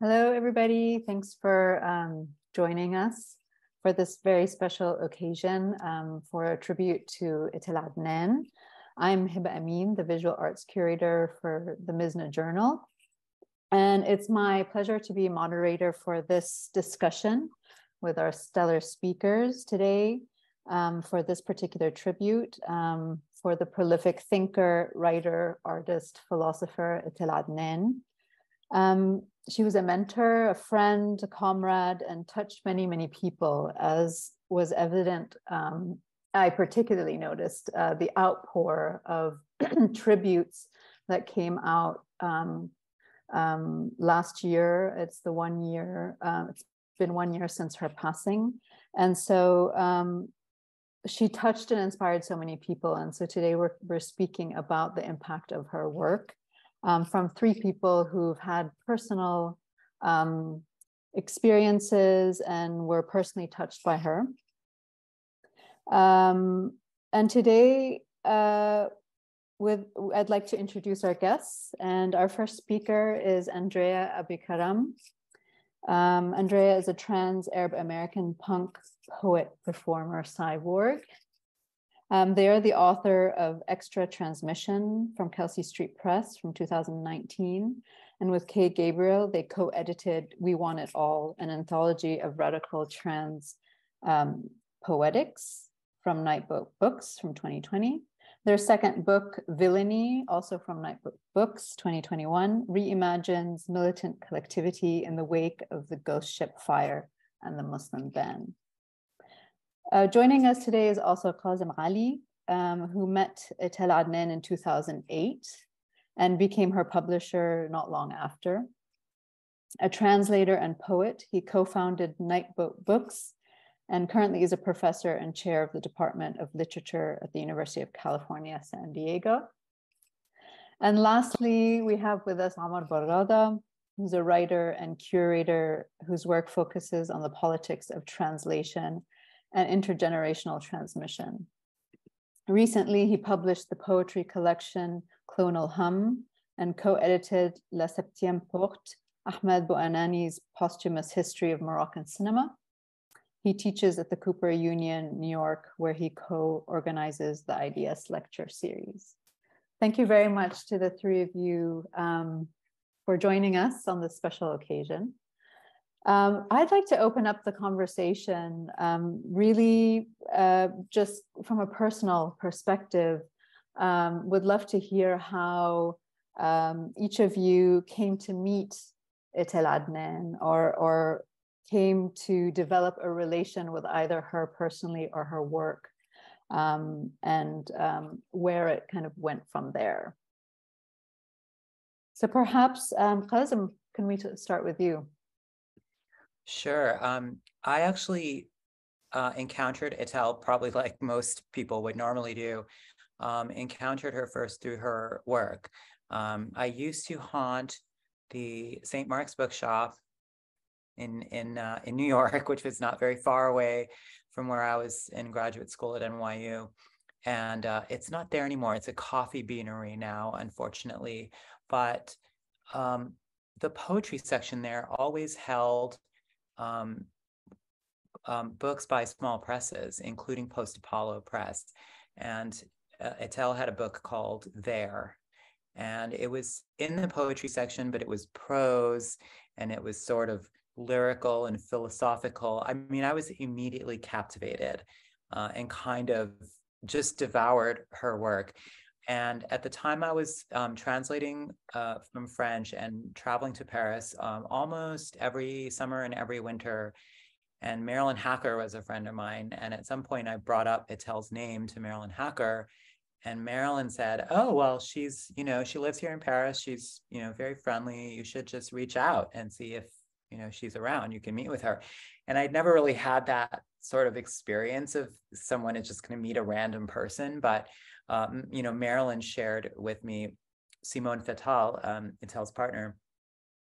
Hello, everybody. Thanks for um, joining us for this very special occasion um, for a tribute to Etel Adnan. I'm Heba Amin, the visual arts curator for the Mizna Journal. And it's my pleasure to be moderator for this discussion with our stellar speakers today um, for this particular tribute um, for the prolific thinker, writer, artist, philosopher Etel Adnan. Um, she was a mentor, a friend, a comrade, and touched many, many people, as was evident. Um, I particularly noticed uh, the outpour of tributes that came out um, um, last year. It's the one year, um, it's been one year since her passing. And so um, she touched and inspired so many people. And so today we're, we're speaking about the impact of her work um, from three people who've had personal um, experiences and were personally touched by her. Um, and today, uh, with I'd like to introduce our guests, and our first speaker is Andrea Abi-Karam. Um, Andrea is a trans Arab American punk poet, performer, cyborg, um, they are the author of Extra Transmission from Kelsey Street Press from 2019. And with Kay Gabriel, they co edited We Want It All, an anthology of radical trans um, poetics from Nightboat Books from 2020. Their second book, Villainy, also from Nightboat Books 2021, reimagines militant collectivity in the wake of the ghost ship fire and the Muslim ban. Uh, joining us today is also Kazim Ali, um, who met Etel Adnan in 2008 and became her publisher not long after. A translator and poet, he co-founded Nightboat Books and currently is a professor and chair of the Department of Literature at the University of California, San Diego. And lastly, we have with us Omar Berrada, who's a writer and curator whose work focuses on the politics of translation and intergenerational transmission. Recently, he published the poetry collection Clonal Hum and co-edited La Septième Porte, Ahmed Bouanani's posthumous history of Moroccan cinema. He teaches at the Cooper Union, New York, where he co-organizes the IDS lecture series. Thank you very much to the three of you um, for joining us on this special occasion. Um, I'd like to open up the conversation um, really uh, just from a personal perspective. Um, would love to hear how um, each of you came to meet Etel Adnan or, or came to develop a relation with either her personally or her work um, and um, where it kind of went from there. So perhaps, um, Kazim, can we start with you? Sure. Um, I actually uh, encountered Etel probably like most people would normally do. Um, encountered her first through her work. Um, I used to haunt the St. Mark's Bookshop in in uh, in New York, which was not very far away from where I was in graduate school at NYU. And uh, it's not there anymore. It's a coffee beanery now, unfortunately. But um, the poetry section there always held um, um, books by small presses, including Post Apollo Press. And uh, Etel had a book called There. And it was in the poetry section, but it was prose and it was sort of lyrical and philosophical. I mean, I was immediately captivated uh, and kind of just devoured her work. And at the time, I was um, translating uh, from French and traveling to Paris um, almost every summer and every winter. And Marilyn Hacker was a friend of mine. And at some point, I brought up Etel's name to Marilyn Hacker. And Marilyn said, Oh, well, she's, you know, she lives here in Paris. She's, you know, very friendly. You should just reach out and see if, you know, she's around. You can meet with her. And I'd never really had that sort of experience of someone is just going to meet a random person. But um, you know, Marilyn shared with me Simone Fattal, um, Etel's partner.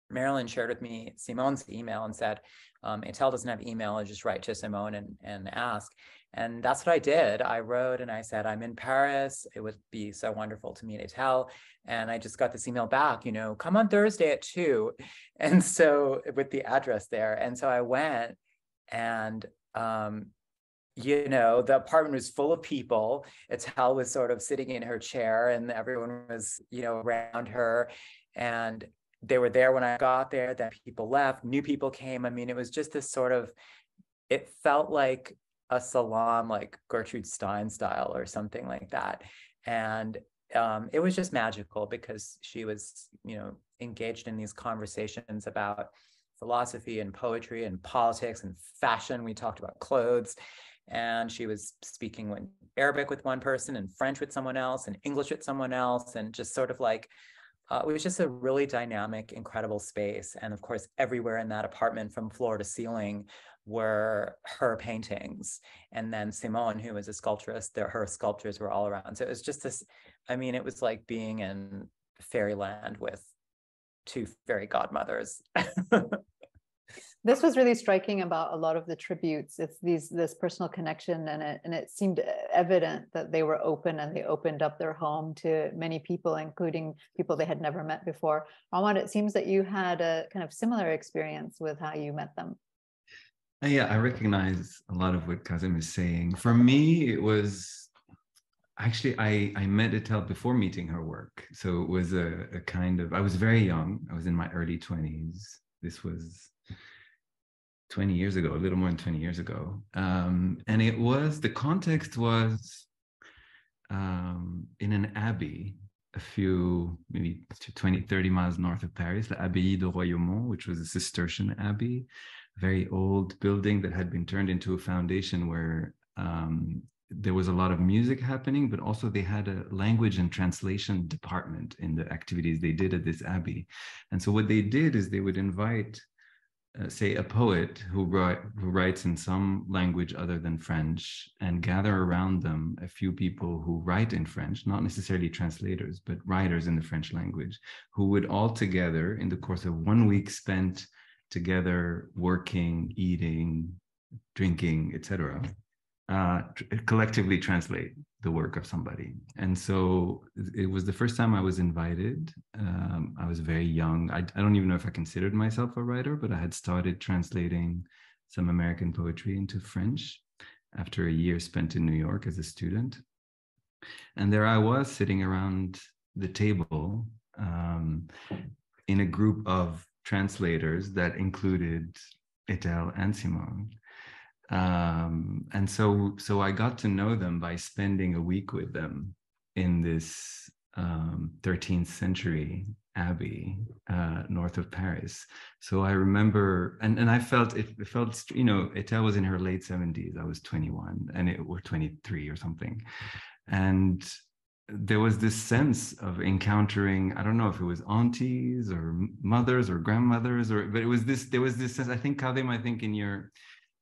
Marilyn shared with me Simone's email and said, um, Etel doesn't have email, I just write to Simone and, and ask. And that's what I did. I wrote and I said, I'm in Paris. It would be so wonderful to meet Etel. And I just got this email back, you know, come on Thursday at two. And so with the address there. And so I went and um, you know, the apartment was full of people. Etel was sort of sitting in her chair and everyone was, you know, around her. And they were there when I got there, then people left, new people came. I mean, it was just this sort of, it felt like a salon, like Gertrude Stein style or something like that. And um, it was just magical because she was, you know, engaged in these conversations about philosophy and poetry and politics and fashion. We talked about clothes and she was speaking in Arabic with one person and French with someone else and English with someone else and just sort of like uh, it was just a really dynamic, incredible space. And of course, everywhere in that apartment from floor to ceiling were her paintings. And then Simone, who was a sculptress, there, her sculptures were all around. So it was just this, I mean, it was like being in fairyland with two fairy godmothers. this was really striking about a lot of the tributes. It's these this personal connection and it and it seemed evident that they were open and they opened up their home to many people including people they had never met before. Armand, it seems that you had a kind of similar experience with how you met them. Uh, yeah i recognize a lot of what kazim is saying. For me it was actually i i met Etel before meeting her work. So it was a, a kind of i was very young. I was in my early 20s this was 20 years ago, a little more than 20 years ago. Um, and it was, the context was um, in an abbey a few, maybe 20, 30 miles north of Paris, the Abbaye de Royaumont, which was a Cistercian abbey, very old building that had been turned into a foundation where um, there was a lot of music happening, but also they had a language and translation department in the activities they did at this abbey. And so what they did is they would invite uh, say a poet who, write, who writes in some language other than French and gather around them a few people who write in French, not necessarily translators, but writers in the French language, who would all together in the course of one week spent together working, eating, drinking, etc., uh, collectively translate the work of somebody. And so it was the first time I was invited. Um, I was very young. I, I, don't even know if I considered myself a writer, but I had started translating some American poetry into French after a year spent in New York as a student. And there I was sitting around the table um, in a group of translators that included Etel and Simone um, and so so I got to know them by spending a week with them in this um, 13th century abbey uh, north of Paris. So I remember, and and I felt it, it felt you know Etel was in her late 70s. I was 21, and it or 23 or something, and there was this sense of encountering i don't know if it was aunties or mothers or grandmothers or but it was this there was this sense i think Kazim, i think in your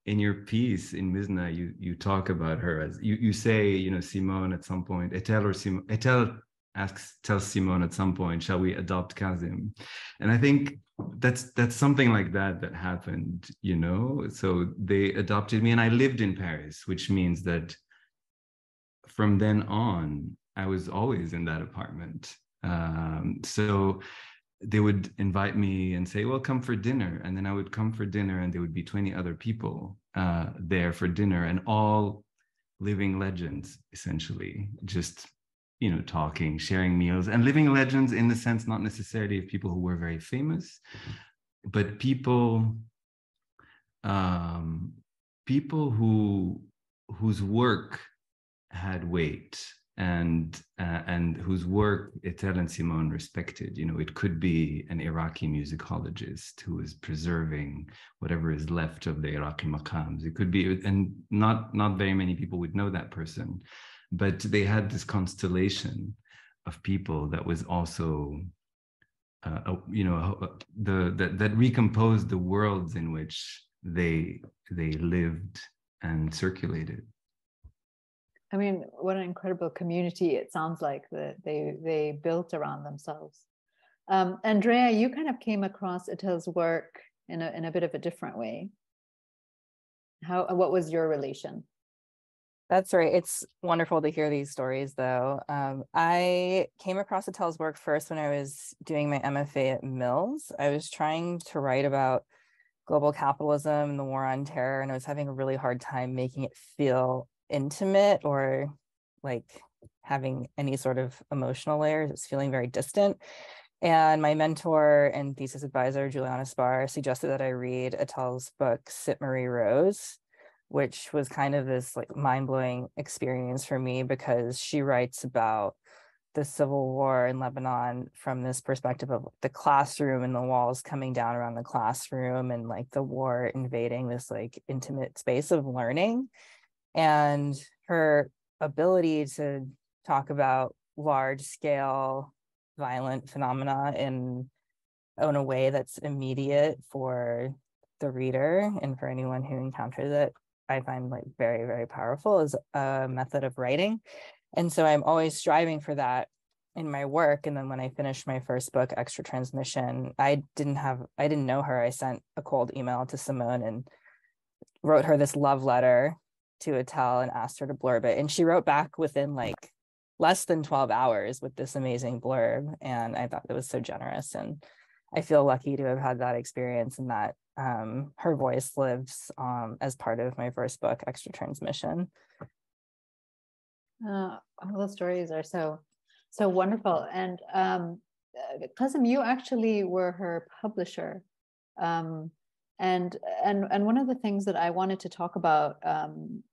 in your piece in Mizna, you you talk about her as you you say, you know, Simone at some point, Etel or Simone, Etel asks tells Simone at some point, shall we adopt Kazim? And I think that's that's something like that that happened, you know. So they adopted me, and I lived in Paris, which means that from then on, I was always in that apartment. Um, so they would invite me and say, "Well, come for dinner," and then I would come for dinner, and there would be twenty other people uh, there for dinner, and all living legends, essentially, just you know, talking, sharing meals, and living legends in the sense not necessarily of people who were very famous, but people, um, people who whose work had weight and uh, and whose work Etel and Simone respected. You know, it could be an Iraqi musicologist who is preserving whatever is left of the Iraqi maqams. It could be, and not not very many people would know that person, but they had this constellation of people that was also. Uh, you know the that, that recomposed the worlds in which they they lived and circulated I mean, what an incredible community it sounds like that they they built around themselves. Um, Andrea, you kind of came across Etel's work in a in a bit of a different way. How what was your relation? That's right. It's wonderful to hear these stories, though. Um, I came across Etel's work first when I was doing my MFA at Mills. I was trying to write about global capitalism and the war on terror, and I was having a really hard time making it feel intimate or like having any sort of emotional layers. It's feeling very distant. And my mentor and thesis advisor, Juliana Spahr, suggested that I read Etel's book, Sitt Marie Rose, which was kind of this like mind-blowing experience for me because she writes about the civil war in Lebanon from this perspective of the classroom and the walls coming down around the classroom and like the war invading this like intimate space of learning and her ability to talk about large scale violent phenomena in in a way that's immediate for the reader and for anyone who encounters it I find like very, very powerful as a method of writing. And so I'm always striving for that in my work. And then when I finished my first book, Extra Transmission, I didn't have, I didn't know her. I sent a cold email to Simone and wrote her this love letter to Etel and asked her to blurb it. And she wrote back within like less than 12 hours with this amazing blurb. And I thought it was so generous. And I feel lucky to have had that experience and that um, her voice lives um, as part of my first book, Extra Transmission. Uh, all the stories are so so wonderful. And um, Kazim, you actually were her publisher. Um, and and and one of the things that I wanted to talk about um,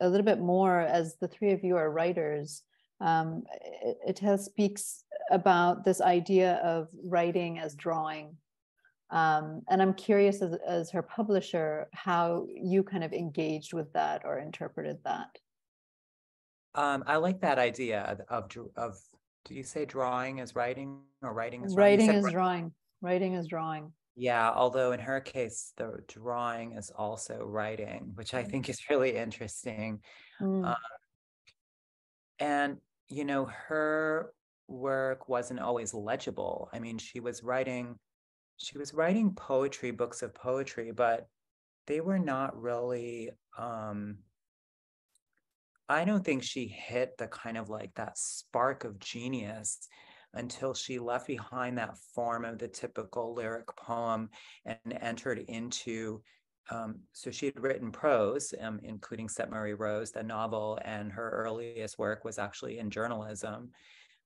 a little bit more, as the three of you are writers, um, it, it has speaks about this idea of writing as drawing um, and I'm curious as, as her publisher, how you kind of engaged with that or interpreted that. Um, I like that idea of, of, do you say drawing is writing or writing is writing? Writing is drawing. Writing is drawing. Yeah, although in her case, the drawing is also writing, which I think is really interesting. Mm. Um, and, you know, her work wasn't always legible. I mean, she was writing she was writing poetry, books of poetry, but they were not really um I don't think she hit the kind of like that spark of genius until she left behind that form of the typical lyric poem and entered into um, so she had written prose, um, including Sitt Marie Rose, the novel, and her earliest work was actually in journalism.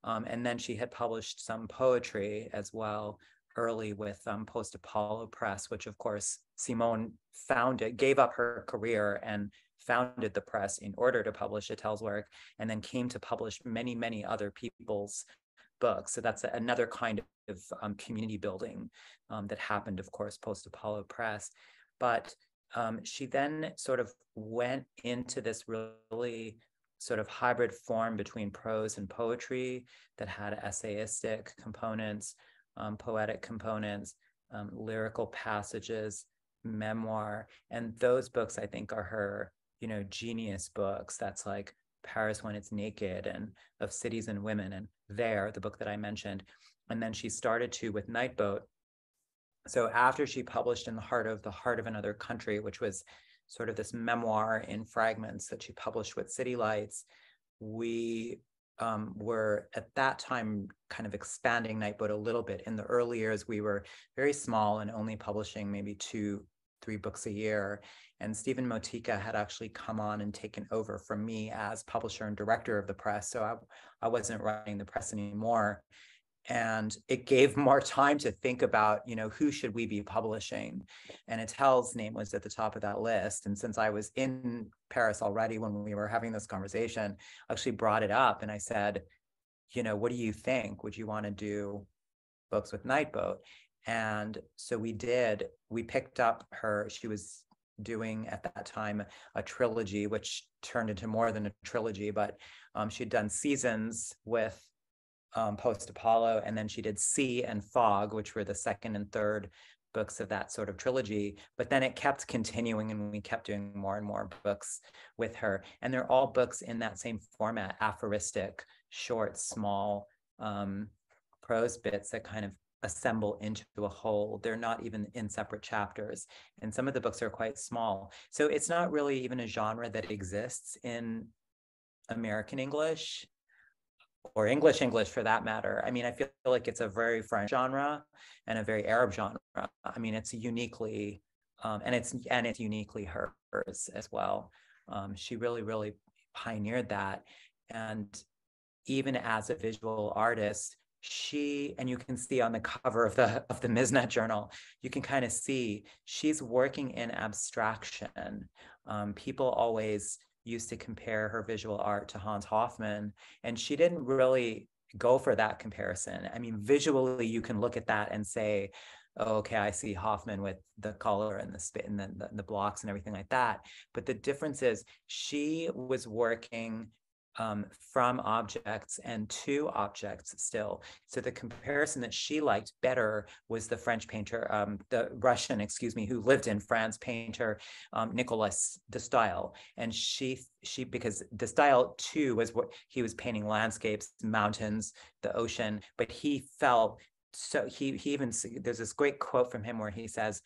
Um, and then she had published some poetry as well, early with um, Post Apollo Press, which of course Simone founded, gave up her career and founded the press in order to publish Etel's work, and then came to publish many, many other people's books. So that's another kind of um, community building um, that happened, of course, post Apollo Press. But um, she then sort of went into this really sort of hybrid form between prose and poetry that had essayistic components, um, poetic components, um, lyrical passages, memoir. And those books, I think, are her, you know, genius books. That's like Paris When It's Naked and Of Cities and Women and There, the book that I mentioned. And then she started to with Nightboat. So after she published In the Heart of the Heart of Another Country, which was sort of this memoir in fragments that she published with City Lights, we um, were at that time kind of expanding Nightboat a little bit. In the early years, we were very small and only publishing maybe two, three books a year. And Stephen Motika had actually come on and taken over from me as publisher and director of the press. So I, I wasn't running the press anymore. And it gave more time to think about you know who should we be publishing? And Etel's name was at the top of that list. And since i was in paris already when we were having this conversation I actually brought it up and i said you know what do you think? Would you want to do books with nightboat? And so we did. We picked up her. She was doing at that time a trilogy which turned into more than a trilogy but um, she'd done seasons with um, post Apollo, and then she did Sea and Fog, which were the second and third books of that sort of trilogy. But then it kept continuing, and we kept doing more and more books with her. And they're all books in that same format aphoristic, short, small um, prose bits that kind of assemble into a whole. They're not even in separate chapters. And some of the books are quite small. So it's not really even a genre that exists in American English or English English for that matter. I mean, I feel like it's a very French genre and a very Arab genre. I mean, it's uniquely um, and it's and it's uniquely hers as well. Um, she really, really pioneered that. And even as a visual artist, she and you can see on the cover of the of the Mizna journal, you can kind of see she's working in abstraction. Um, people always used to compare her visual art to Hans Hofmann, and she didn't really go for that comparison. I mean, visually, you can look at that and say, oh, okay, I see Hofmann with the color and the spit and the, the, the blocks and everything like that. But the difference is she was working um, from objects and to objects still. So the comparison that she liked better was the French painter, um, the Russian, excuse me, who lived in France, painter um, Nicolas de Stael. And she, she, because de Stael too was what he was painting landscapes, mountains, the ocean, but he felt so he he even there's this great quote from him where he says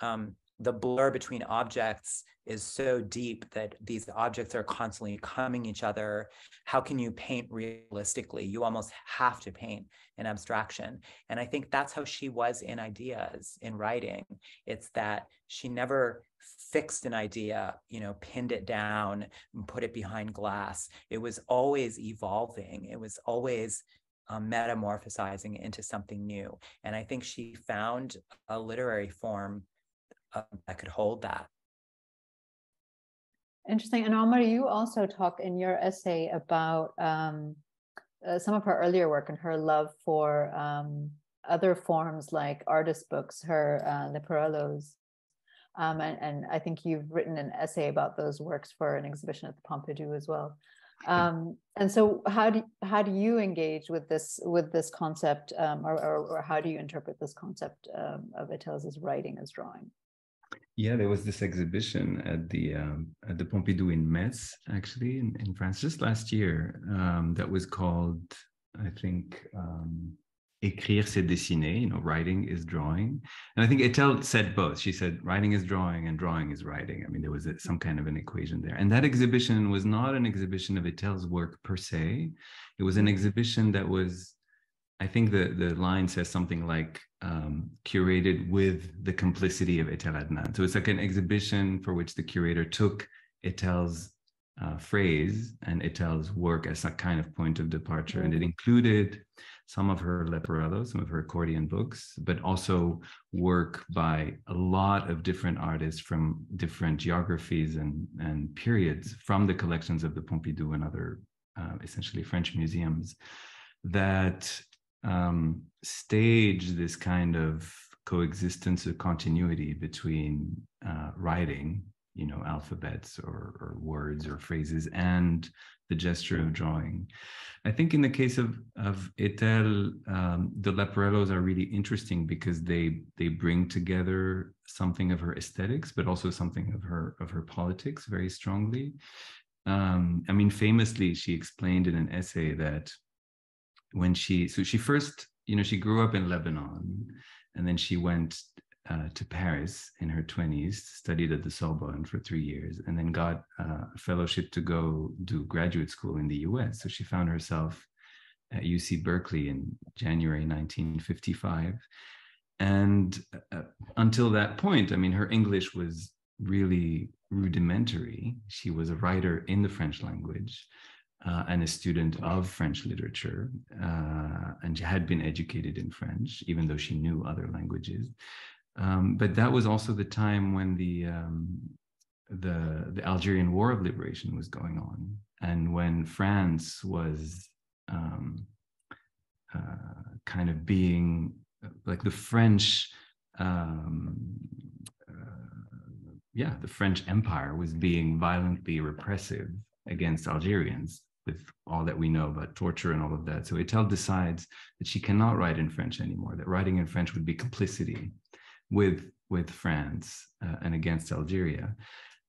um, the blur between objects is so deep that these objects are constantly coming each other. How can you paint realistically? You almost have to paint in abstraction. And i think that's how she was in ideas in writing. It's that she never fixed an idea you know pinned it down and put it behind glass. It was always evolving. It was always um, metamorphosizing into something new. And i think she found a literary form uh, that could hold that. Interesting. And Omar, you also talk in your essay about um, uh, some of her earlier work and her love for um, other forms like artist books, her uh, Leporellos. Um, and, and, I think you've written an essay about those works for an exhibition at the Pompidou as well. Um, and so, how do how do you engage with this with this concept, um, or, or, or, how do you interpret this concept um, of Etel's writing as drawing? Yeah, there was this exhibition at the um, at the Pompidou in Metz, actually in, in France, just last year. Um, that was called, I think, um, "Écrire c'est dessiner." You know, writing is drawing. And I think Etel said both. She said writing is drawing and drawing is writing. I mean, there was a, some kind of an equation there. And that exhibition was not an exhibition of Etel's work per se. It was an exhibition that was I think the the line says something like um, curated with the complicity of Etel Adnan. So it's like an exhibition for which the curator took Etel's uh, phrase and Etel's work as a kind of point of departure, and it mm. included some of her Leporello, some of her accordion books, but also work by a lot of different artists from different geographies and, and periods from the collections of the Pompidou and other uh, essentially French museums that um, stage this kind of coexistence or continuity between uh, writing, you know, alphabets or, or, words or phrases, and the gesture of drawing. I think in the case of of Etel, um, the Leporellos are really interesting because they they bring together something of her aesthetics, but also something of her of her politics very strongly. Um, I mean, famously, she explained in an essay that when she so she first you know she grew up in lebanon and then she went uh, to paris in her 20s studied at the sorbonne for three years and then got uh, a fellowship to go do graduate school in the us so she found herself at uc berkeley in january 1955 and uh, until that point i mean her english was really rudimentary. She was a writer in the french language uh, and a student of French literature, uh, and she had been educated in French, even though she knew other languages. Um, but that was also the time when the, um, the the Algerian War of Liberation was going on, and when France was um, uh, kind of being like the French. Um, uh, yeah, the French Empire was being violently repressive against Algerians with all that we know about torture and all of that. So Etel decides that she cannot write in French anymore, that writing in French would be complicity with, with France uh, and against Algeria.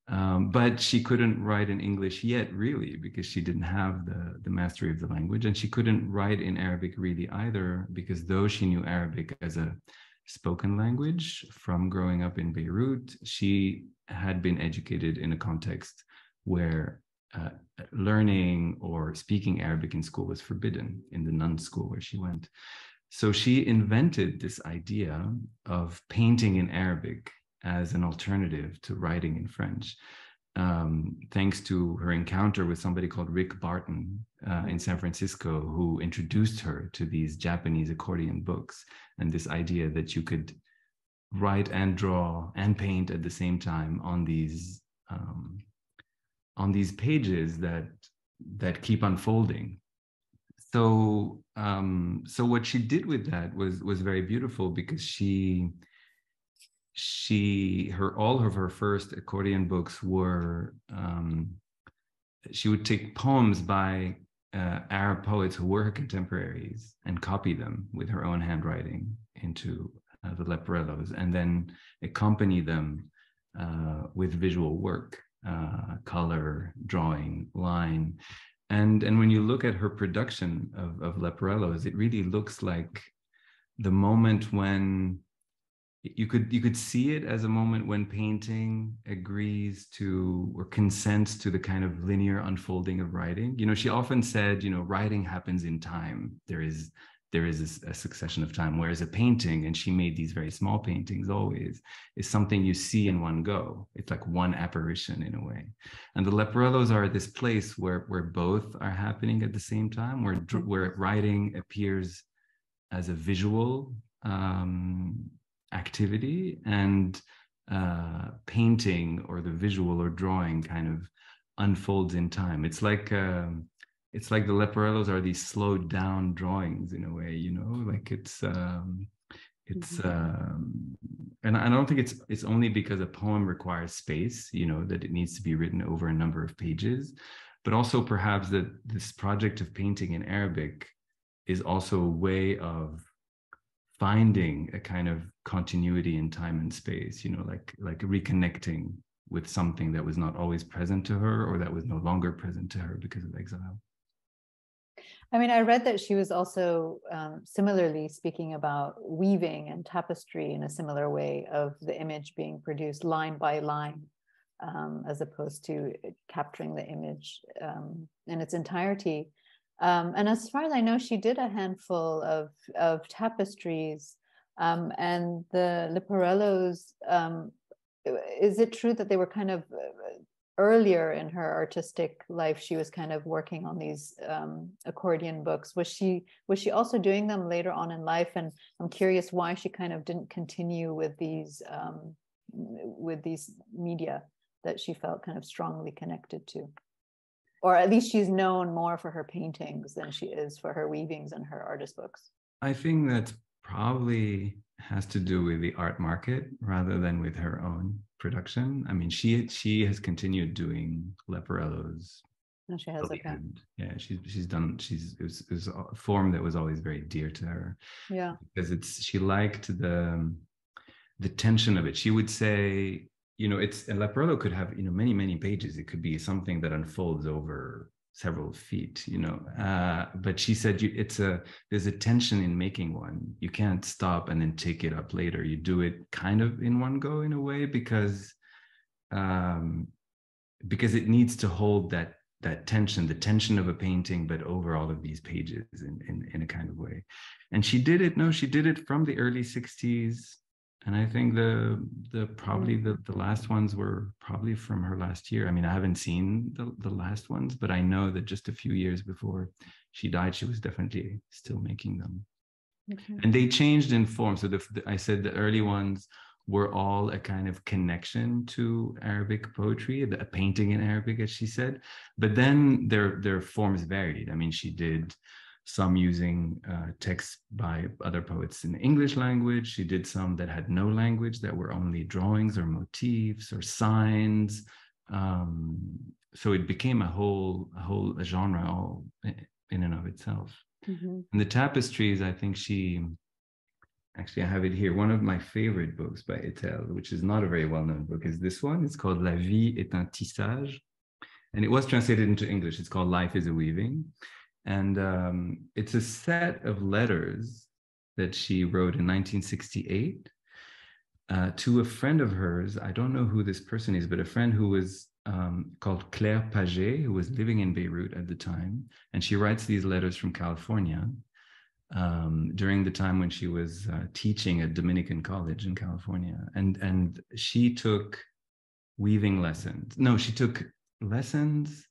Um, but she couldn't write in English yet, really, because she didn't have the, the mastery of the language. And she couldn't write in Arabic really either, because though she knew Arabic as a spoken language from growing up in Beirut, she had been educated in a context where uh, learning or speaking Arabic in school was forbidden in the nun school where she went. So she invented this idea of painting in Arabic as an alternative to writing in French, um, thanks to her encounter with somebody called Rick Barton uh, in San Francisco, who introduced her to these Japanese accordion books and this idea that you could write and draw and paint at the same time on these um, on these pages that that keep unfolding. So um so what she did with that was was very beautiful because she she her all of her first accordion books were um she would take poems by uh, Arab poets who were her contemporaries and copy them with her own handwriting into uh, the leporellos and then accompany them uh, with visual work uh, color, drawing, line. And, and when you look at her production of, of Leporellos, it really looks like the moment when you could you could see it as a moment when painting agrees to or consents to the kind of linear unfolding of writing you know she often said you know writing happens in time there is there is a, a, succession of time. Whereas a painting, and she made these very small paintings always, is something you see in one go. It's like one apparition in a way. And the Leporellos are this place where where both are happening at the same time, where mm-hmm. where writing appears as a visual um, activity and uh, painting or the visual or drawing kind of unfolds in time. It's like um, it's like the leporellos are these slowed down drawings in a way you know like it's um it's mm-hmm. um and i don't think it's it's only because a poem requires space you know that it needs to be written over a number of pages but also perhaps that this project of painting in arabic is also a way of finding a kind of continuity in time and space you know like like reconnecting with something that was not always present to her or that was no longer present to her because of exile I mean, I read that she was also um, similarly speaking about weaving and tapestry in a similar way of the image being produced line by line, um, as opposed to capturing the image um, in its entirety. Um, and as far as I know, she did a handful of, of tapestries um, and the Leporellos. Um, is it true that they were kind of earlier in her artistic life she was kind of working on these um, accordion books. Was she was she also doing them later on in life? And i'm curious why she kind of didn't continue with these um, with these media that she felt kind of strongly connected to. Or at least she's known more for her paintings than she is for her weavings and her artist books. I think that probably has to do with the art market rather than with her own production. I mean, she she has continued doing Leporellos. No, oh, she has. Okay. Yeah, she's she's done. She's it was, it was, a form that was always very dear to her. Yeah, because it's she liked the the tension of it. She would say, you know, it's a Leporello could have you know many many pages. It could be something that unfolds over several feet you know uh, but she said you, it's a there's a tension in making one. You can't stop and then take it up later. You do it kind of in one go in a way because um because it needs to hold that that tension the tension of a painting but over all of these pages in, in in a kind of way. And she did it no she did it from the early 60s and I think the the probably mm. the, the last ones were probably from her last year. I mean, I haven't seen the, the last ones, but I know that just a few years before she died, she was definitely still making them. Okay. And they changed in form. So the, the, I said the early ones were all a kind of connection to Arabic poetry, a painting in Arabic, as she said. But then their their forms varied. I mean, she did some using uh, texts by other poets in the English language. She did some that had no language, that were only drawings or motifs or signs. Um, so it became a whole a whole genre all in and of itself. Mm-hmm. And the tapestries, I think she actually, I have it here. One of my favorite books by Etel, which is not a very well known book, is this one. It's called La vie est un tissage. And it was translated into English. It's called Life is a Weaving. And um, it's a set of letters that she wrote in 1968 uh, to a friend of hers. I don't know who this person is, but a friend who was um, called Claire Paget, who was living in Beirut at the time. And she writes these letters from California um, during the time when she was uh, teaching at Dominican College in California. And, and she took weaving lessons. No, she took lessons,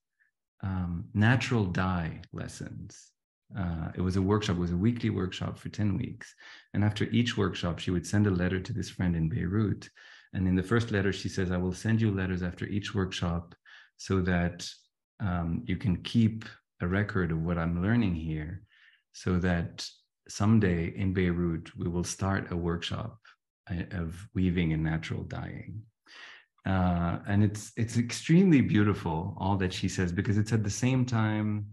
um, natural dye lessons. Uh, it was a workshop, it was a weekly workshop for 10 weeks. And after each workshop, she would send a letter to this friend in Beirut. And in the first letter, she says, I will send you letters after each workshop so that um, you can keep a record of what I'm learning here so that someday in Beirut, we will start a workshop uh, of weaving and natural dyeing. Uh, and it's it's extremely beautiful all that she says because it's at the same time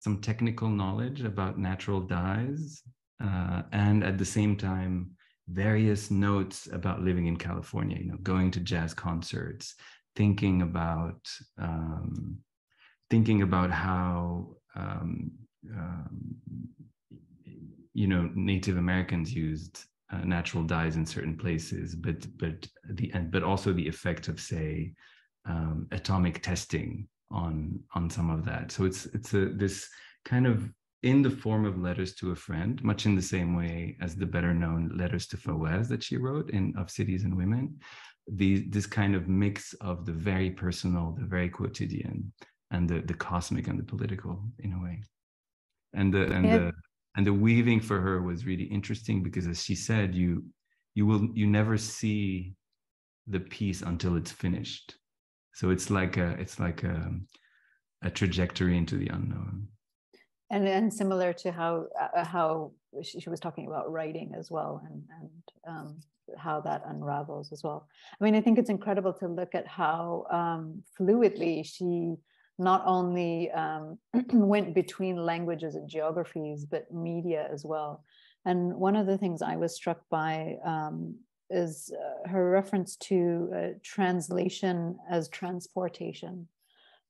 some technical knowledge about natural dyes uh, and at the same time various notes about living in california you know going to jazz concerts thinking about um, thinking about how um, um, you know Native Americans used uh, natural dyes in certain places, but but the and but also the effect of say um, atomic testing on on some of that. So it's it's a this kind of in the form of letters to a friend, much in the same way as the better known letters to Fawaz that she wrote in Of Cities and Women. The, this kind of mix of the very personal, the very quotidian, and the, the cosmic and the political in a way. And the and yeah. the and the weaving for her was really interesting because as she said you you will you never see the piece until it's finished. So it's like a it's like a, a trajectory into the unknown. And and similar to how uh, how she, she, was talking about writing as well and and um, how that unravels as well. I mean i think it's incredible to look at how um, fluidly she not only um, went between languages and geographies, but media as well. And one of the things I was struck by um, is uh, her reference to uh, translation as transportation.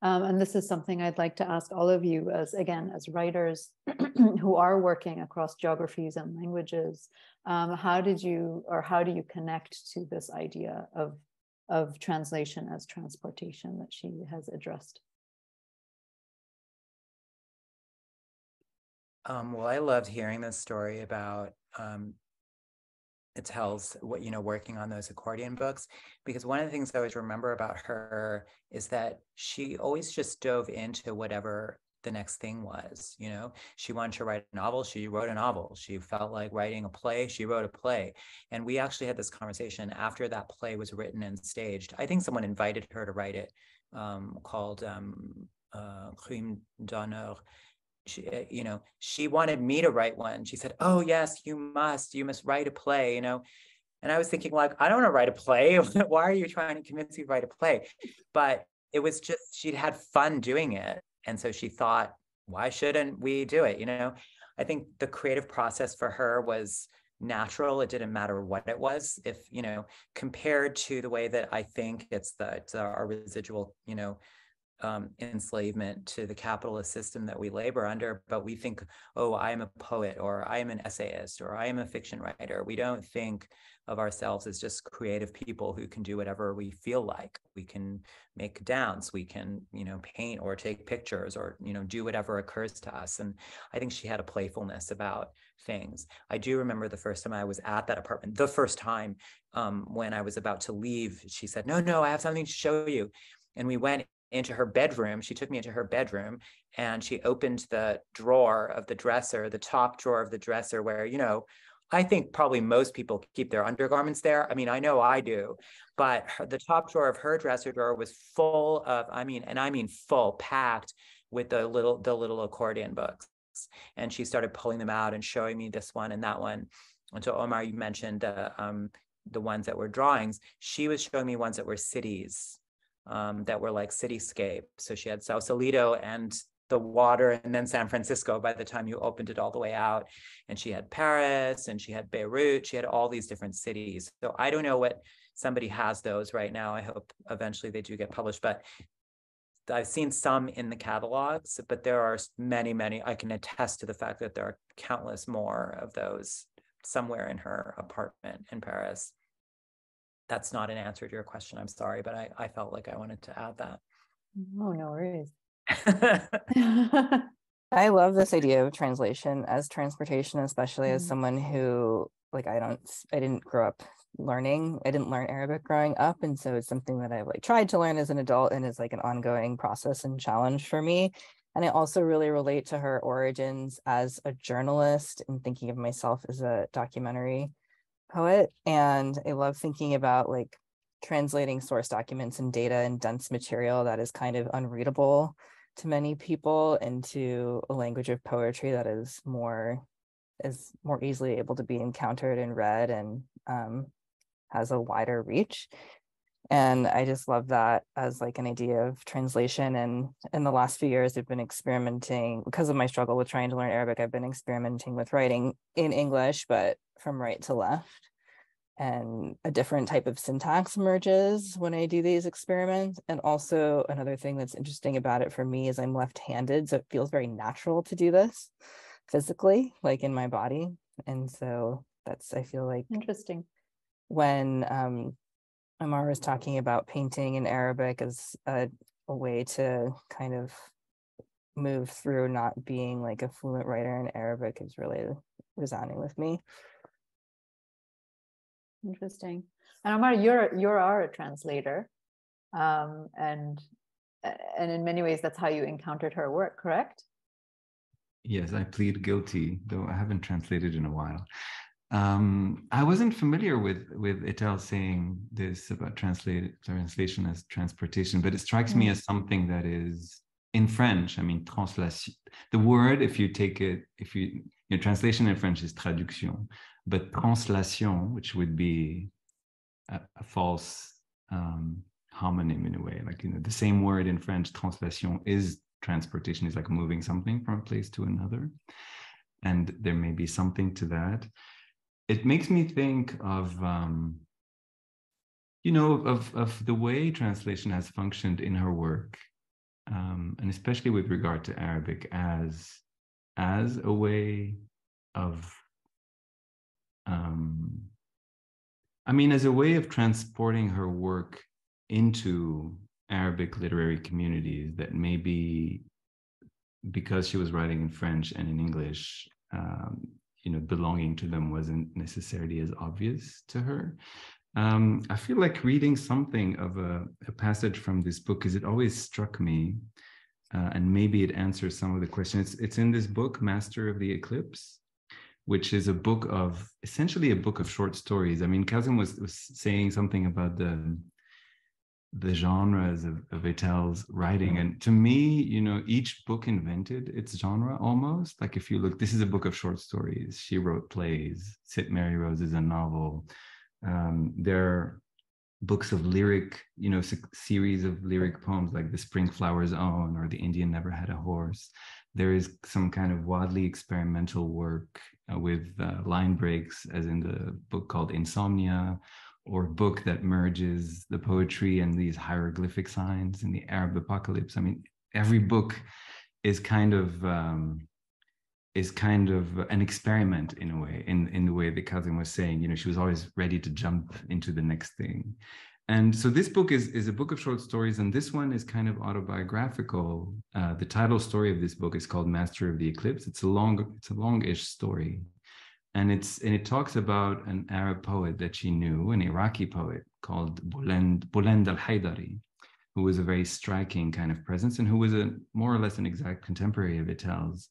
Um, and this is something I'd like to ask all of you, as again, as writers who are working across geographies and languages. Um, how did you, or how do you connect to this idea of of translation as transportation that she has addressed? Um, well, I loved hearing this story about um, it tells what you know working on those accordion books because one of the things I always remember about her is that she always just dove into whatever the next thing was you know? She wanted to write a novel she wrote a novel. She felt like writing a play she wrote a play. And we actually had this conversation after that play was written and staged. I think someone invited her to write it um, called um, uh, crime d'honneur she, eh, you know, she wanted me to write one. She said, "Oh yes, you must. You must write a play." You know, and I was thinking, like, I don't want to write a play. Why are you trying to convince me to write a play? But it was just she'd had fun doing it, and so she thought, why shouldn't we do it? You know, I think the creative process for her was natural it didn't matter what it was if you know compared to the way that i think it's the it's our residual you know um, enslavement to the capitalist system that we labor under, but we think, oh, I am a poet or I am an essayist or I am a fiction writer. We don't think of ourselves as just creative people who can do whatever we feel like. We can make dance, we can, you know, paint or take pictures or, you know, do whatever occurs to us. And I think she had a playfulness about things. I do remember the first time I was at that apartment, the first time um, when I was about to leave, she said, no, no, I have something to show you. And we went into her bedroom. She took me into her bedroom and she opened the drawer of the dresser, the top drawer of the dresser, where, you know, I think probably most people keep their undergarments there. I mean, I know I do, but her, the top drawer of her dresser drawer was full of, I mean, and I mean full, packed with the little the little accordion books. And she started pulling them out and showing me this one and that one. And so Omar, you mentioned the um, the ones that were drawings. She was showing me ones that were cities um, that were like cityscape. So she had Sausalito and the water and then San Francisco by the time you opened it all the way out. And she had Paris and she had Beirut. She had all these different cities. So I don't know what somebody has those right now. I hope eventually they do get published, but I've seen some in the catalogs, but there are many, many. I can attest to the fact that there are countless more of those somewhere in her apartment in Paris. That's not an answer to your question. I'm sorry, but I, I felt like I wanted to add that. Oh, no worries. I love this idea of translation as transportation, especially as Mm. someone who like I don't I didn't grow up learning. I didn't learn Arabic growing up. And so it's something that I've like tried to learn as an adult and is like an ongoing process and challenge for me. And I also really relate to her origins as a journalist and thinking of myself as a documentary poet. And I love thinking about like translating source documents and data and dense material that is kind of unreadable to many people into a language of poetry that is more is more easily able to be encountered and read and um, has a wider reach and i just love that as like an idea of translation and in the last few years i've been experimenting because of my struggle with trying to learn arabic i've been experimenting with writing in english but from right to left and a different type of syntax emerges when I do these experiments. And also another thing that's interesting about it for me is I'm left-handed, so it feels very natural to do this physically, like in my body. And so that's I feel like Interesting. when um, Omar was talking about painting in Arabic as a, a way to kind of move through not being like a fluent writer in Arabic is really resounding with me. Interesting. And Omar, you're you are a translator, um, and and in many ways that's how you encountered her work, correct? Yes, I plead guilty, though I haven't translated in a while. Um, I wasn't familiar with with Etel saying this about translate translation as transportation, but it strikes me Mm. as something that is in French. I mean, translation. The word, if you take it, if you, you know, translation in French is traduction, but translation, which would be a, a false um, homonym in a way, like you know, the same word in French, translation is transportation, is like moving something from a place to another, and there may be something to that. It makes me think of. Um, you know of of the way translation has functioned in her work um, and especially with regard to Arabic as as a way of um, I mean as a way of transporting her work into Arabic literary communities that maybe because she was writing in French and in English um, you know belonging to them wasn't necessarily as obvious to her um, I feel like reading something of a, a passage from this book because it always struck me, uh, and maybe it answers some of the questions. It's, it's in this book, Master of the Eclipse, which is a book of essentially a book of short stories. I mean, Kazim was, was saying something about the the genres of, of Etel's writing. And to me, you know, each book invented its genre almost. Like if you look, this is a book of short stories. She wrote plays. Sitt Marie Rose is a novel um, there books of lyric, you know, series of lyric poems like The Spring Flower's Own or The Indian Never Had a Horse. There is some kind of wildly experimental work uh, with uh, line breaks, as in the book called Insomnia, or book that merges the poetry and these hieroglyphic signs in the Arab apocalypse. I mean, every book is kind of um, is kind of an experiment in a way, in, in the way that Kazim was saying, you know, she was always ready to jump into the next thing. And so this book is, is a book of short stories, and this one is kind of autobiographical. Uh, the title story of this book is called Master of the Eclipse. It's a long, it's a longish story. And it's and it talks about an Arab poet that she knew, an Iraqi poet called Bulend, Bulend al-Haidari, who was a very striking kind of presence and who was a more or less an exact contemporary of Etel's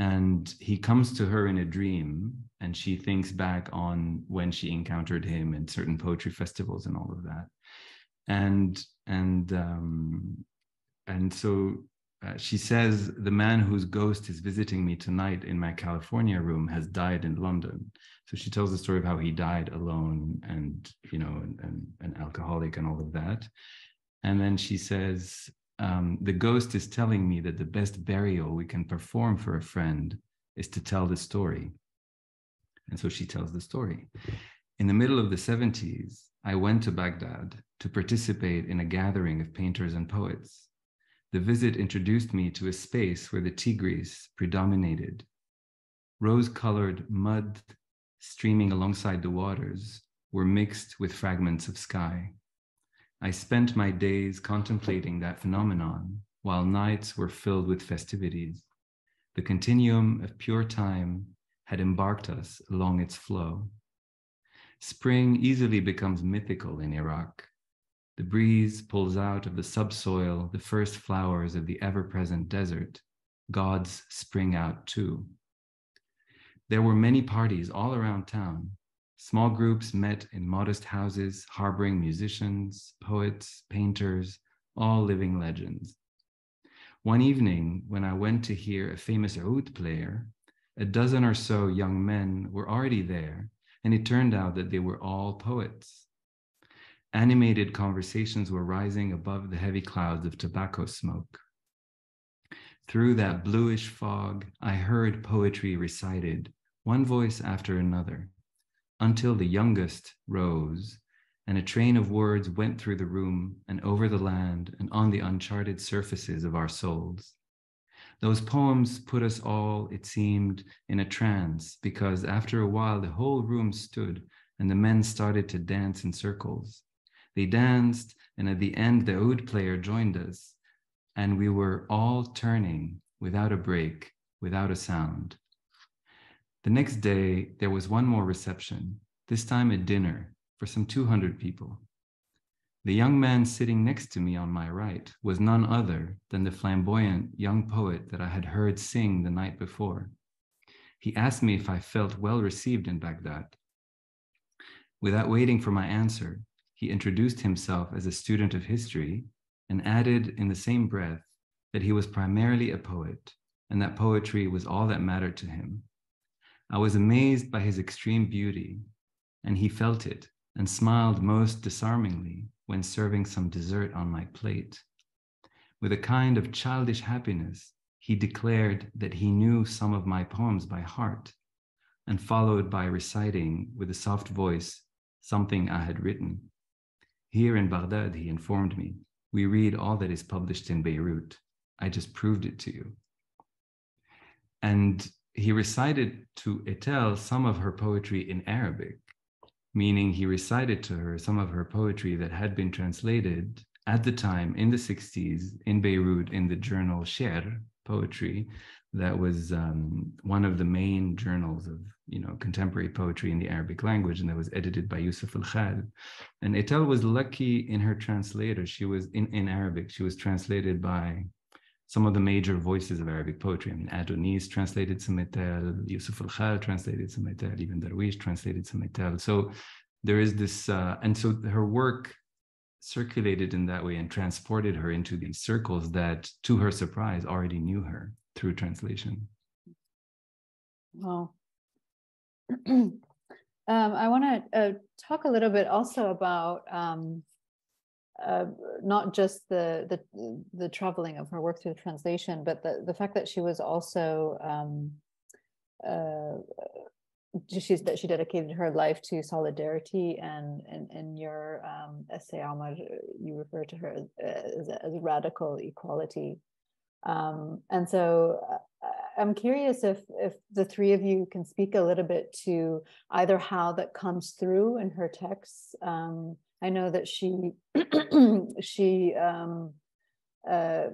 and he comes to her in a dream and she thinks back on when she encountered him in certain poetry festivals and all of that. And and um and so uh, she says the man whose ghost is visiting me tonight in my california room has died in london. So she tells the story of how he died alone and you know and an alcoholic and all of that. And then she says um, the ghost is telling me that the best burial we can perform for a friend is to tell the story. And so she tells the story. In the middle of the 70s, I went to Baghdad to participate in a gathering of painters and poets. The visit introduced me to a space where the Tigris predominated. Rose colored mud streaming alongside the waters were mixed with fragments of sky. I spent my days contemplating that phenomenon while nights were filled with festivities. The continuum of pure time had embarked us along its flow. Spring easily becomes mythical in Iraq. The breeze pulls out of the subsoil the first flowers of the ever present desert. Gods spring out too. There were many parties all around town, Small groups met in modest houses, harboring musicians, poets, painters, all living legends. One evening, when I went to hear a famous oud player, a dozen or so young men were already there, and it turned out that they were all poets. Animated conversations were rising above the heavy clouds of tobacco smoke. Through that bluish fog, I heard poetry recited, one voice after another until the youngest rose, and a train of words went through the room and over the land and on the uncharted surfaces of our souls. Those poems put us all, it seemed, in a trance because after a while the whole room stood and the men started to dance in circles. They danced, and at the end, the oud player joined us, and we were all turning without a break, without a sound. The next day, there was one more reception, this time a dinner for some 200 people. The young man sitting next to me on my right was none other than the flamboyant young poet that I had heard sing the night before. He asked me if I felt well received in Baghdad. Without waiting for my answer, he introduced himself as a student of history and added in the same breath that he was primarily a poet and that poetry was all that mattered to him I was amazed by his extreme beauty, and he felt it and smiled most disarmingly when serving some dessert on my plate. With a kind of childish happiness, he declared that he knew some of my poems by heart, and followed by reciting with a soft voice something I had written. Here in Baghdad, he informed me, we read all that is published in Beirut. I just proved it to you. And he recited to Etel some of her poetry in Arabic, meaning he recited to her some of her poetry that had been translated at the time in the 60s in Beirut in the journal Shi'r, poetry, that was um, one of the main journals of you know contemporary poetry in the Arabic language, and that was edited by Yusuf al Khal. And Etel was lucky in her translator. She was in, in Arabic. She was translated by some of the major voices of Arabic poetry. I mean, Adonis translated some Etel, Yusuf al-Khal translated some Etel, even Darwish translated some Etel. So there is this, uh, and so her work circulated in that way and transported her into these circles that, to her surprise, already knew her through translation. Wow. um, I want to uh, talk a little bit also about um, uh, not just the, the the traveling of her work through translation, but the the fact that she was also um, uh, she's that she dedicated her life to solidarity and in your um, essay, Omar, you refer to her as, as radical equality. Um, and so uh, I'm curious if if the three of you can speak a little bit to either how that comes through in her texts. Um, I know that she she um, uh,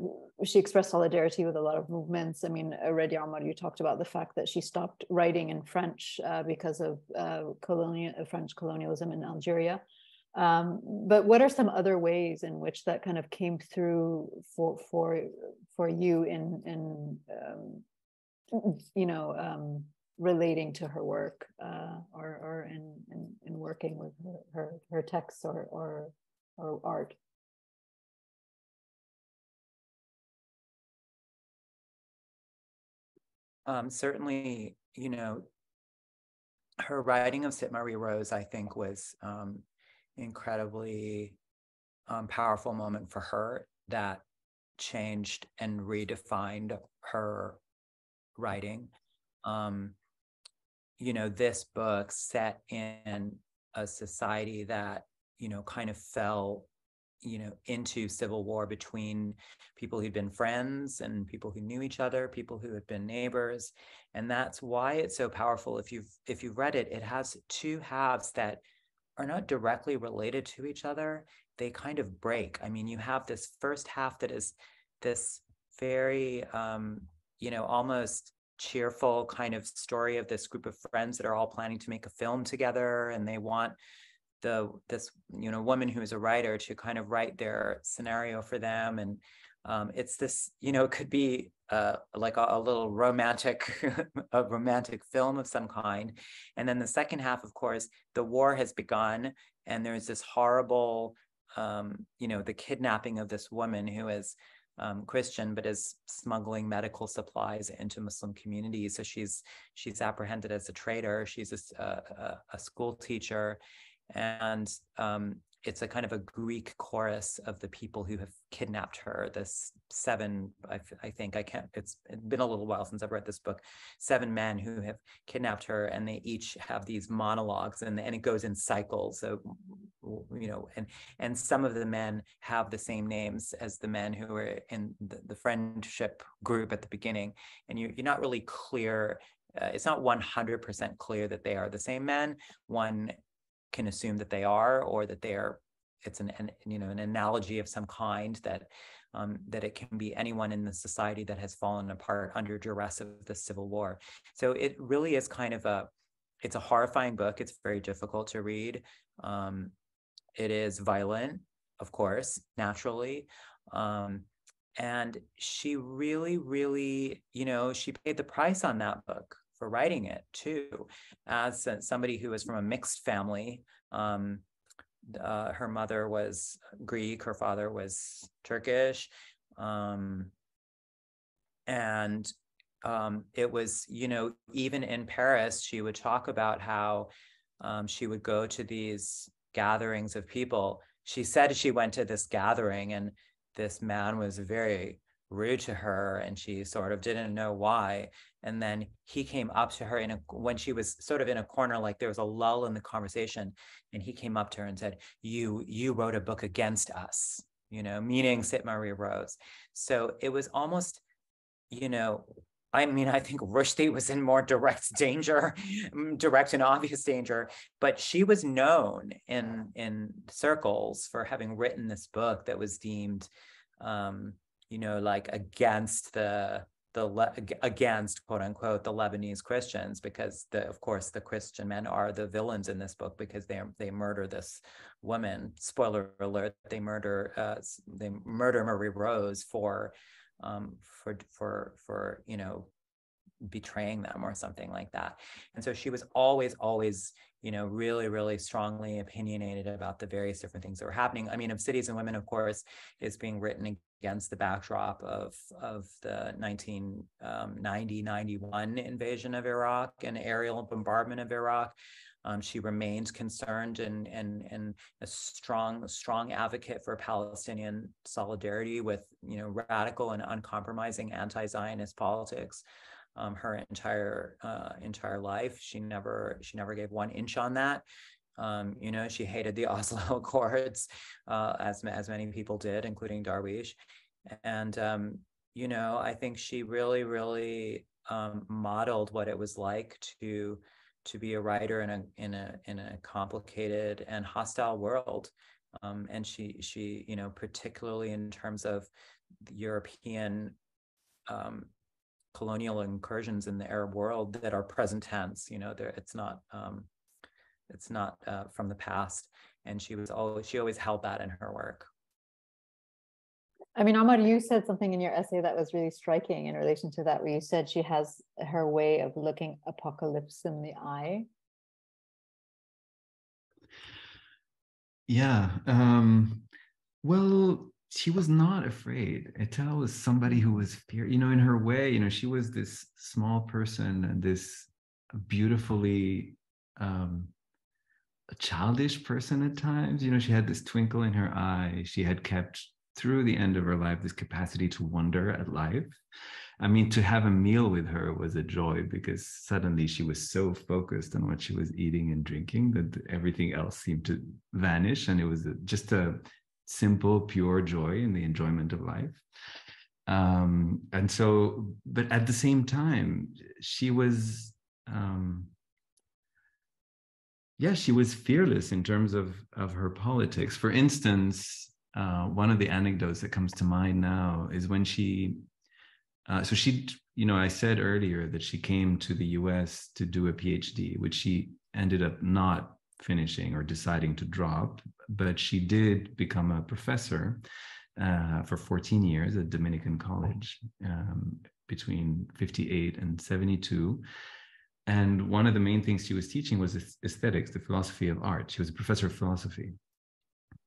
she expressed solidarity with a lot of movements. I mean, already Omar, you talked about the fact that she stopped writing in French uh, because of uh, colonial uh, French colonialism in Algeria. Um, but what are some other ways in which that kind of came through for for for you in in um, you know um, relating to her work uh, or, or in, in, in, working with her, her, her texts or, or, or art. Um, certainly, you know, her writing of Sitt Marie Rose, I think, was um, incredibly um, powerful moment for her that changed and redefined her writing. Um, you know, this book set in a society that, you know, kind of fell you know into civil war between people who'd been friends and people who knew each other people who had been neighbors. And that's why it's so powerful. If you've if you've read it it has two halves that are not directly related to each other. They kind of break. I mean you have this first half that is this very um you know almost cheerful kind of story of this group of friends that are all planning to make a film together and they want the this you know woman who is a writer to kind of write their scenario for them. And um, it's this you know it could be uh, like a, a, little romantic a romantic film of some kind. And then the second half of course the war has begun and there's this horrible um, you know the kidnapping of this woman who is um, Christian, but is smuggling medical supplies into Muslim communities. So she's she's apprehended as a traitor. She's a, a, a school teacher, and um, it's a kind of a Greek chorus of the people who have kidnapped her. This seven, I, I, think I can't. It's been a little while since I've read this book. Seven men who have kidnapped her, and they each have these monologues, and and it goes in cycles. So, you know, and and some of the men have the same names as the men who were in the, the friendship group at the beginning, and you, you're not really clear uh, it's not 100% clear that they are the same men. One can assume that they are or that they are it's an, an you know an analogy of some kind that um, that it can be anyone in the society that has fallen apart under duress of the civil war. So it really is kind of a it's a horrifying book. It's very difficult to read. Um, it is violent of course naturally. Um, and she really really you know she paid the price on that book for writing it too. As somebody who was from a mixed family, um, uh, her mother was Greek, her father was Turkish. Um, and um, it was, you know, even in Paris, she would talk about how um, she would go to these gatherings of people. She said she went to this gathering and this man was very rude to her and she sort of didn't know why and then he came up to her in a when she was sort of in a corner like there was a lull in the conversation and he came up to her and said you you wrote a book against us you know meaning Sitt Marie Rose so it was almost you know I mean, I think Rushdie was in more direct danger, mm, direct and obvious danger, but she was known in in circles for having written this book that was deemed um, you know, like against the the against quote unquote the Lebanese Christians because the of course the Christian men are the villains in this book because they they murder this woman. Spoiler alert: they murder uh, they murder Marie Rose for um, for for for you know betraying them or something like that. And so she was always always you know, really, really strongly opinionated about the various different things that were happening. I mean, of Cities and Women, of course, is being written against the backdrop of, of the 1990 um, 91 invasion of Iraq and aerial bombardment of Iraq. Um, she remained concerned and, and, and a strong, strong advocate for Palestinian solidarity with, you know, radical and uncompromising anti-Zionist politics um, her entire uh, entire life. She never she never gave one inch on that. Um, you know, she hated the Oslo Accords, uh, as as many people did, including Darwish. And um, you know, I think she really, really um, modeled what it was like to to be a writer in a in a in a complicated and hostile world. Um, and she she you know particularly in terms of European um, colonial incursions in the Arab world that are present tense. You know, there it's not um, it's not uh, from the past, and she was always she always held that in her work. I mean, Omar, you said something in your essay that was really striking in relation to that, where you said she has her way of looking apocalypse in the eye. Yeah. Um, well, she was not afraid. Etel was somebody who was fear, you know, in her way, you know, she was this small person and this beautifully um, a childish person at times. You know, she had this twinkle in her eye. She had kept through the end of her life this capacity to wonder at life. I mean, to have a meal with her was a joy because suddenly she was so focused on what she was eating and drinking that everything else seemed to vanish. And it was just a simple, pure joy in the enjoyment of life. Um, and so, but at the same time, she was, um, yeah, she was fearless in terms of of her politics. For instance, uh, one of the anecdotes that comes to mind now is when she, uh, so she, you know, I said earlier that she came to the U.S. to do a PhD, which she ended up not finishing or deciding to drop, but she did become a professor uh, for 14 years at Dominican College um, between 58 and 72 and one of the main things she was teaching was aesthetics the philosophy of art. She was a professor of philosophy.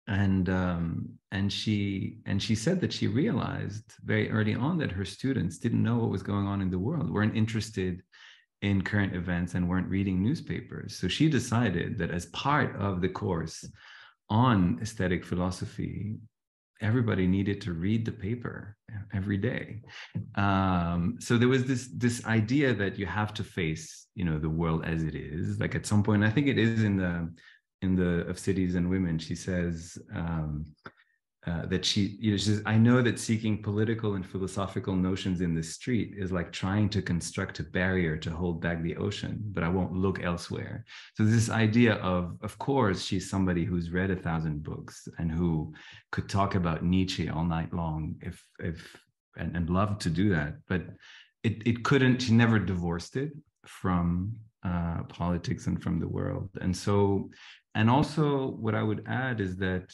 And um, and she and she said that she realized very early on that her students didn't know what was going on in the world weren't interested in current events and weren't reading newspapers. So she decided that as part of the course on aesthetic philosophy everybody needed to read the paper every day. Um, so there was this this idea that you have to face you know the world as it is. Like at some point i think it is in the in the of cities and women she says um, uh, that she, you know, she says, I know that seeking political and philosophical notions in the street is like trying to construct a barrier to hold back the ocean, but I won't look elsewhere. So this idea of, of course, she's somebody who's read a thousand books and who could talk about Nietzsche all night long if, if, and, and loved to do that, but it, it couldn't, she never divorced it from uh, politics and from the world. And so, and also what I would add is that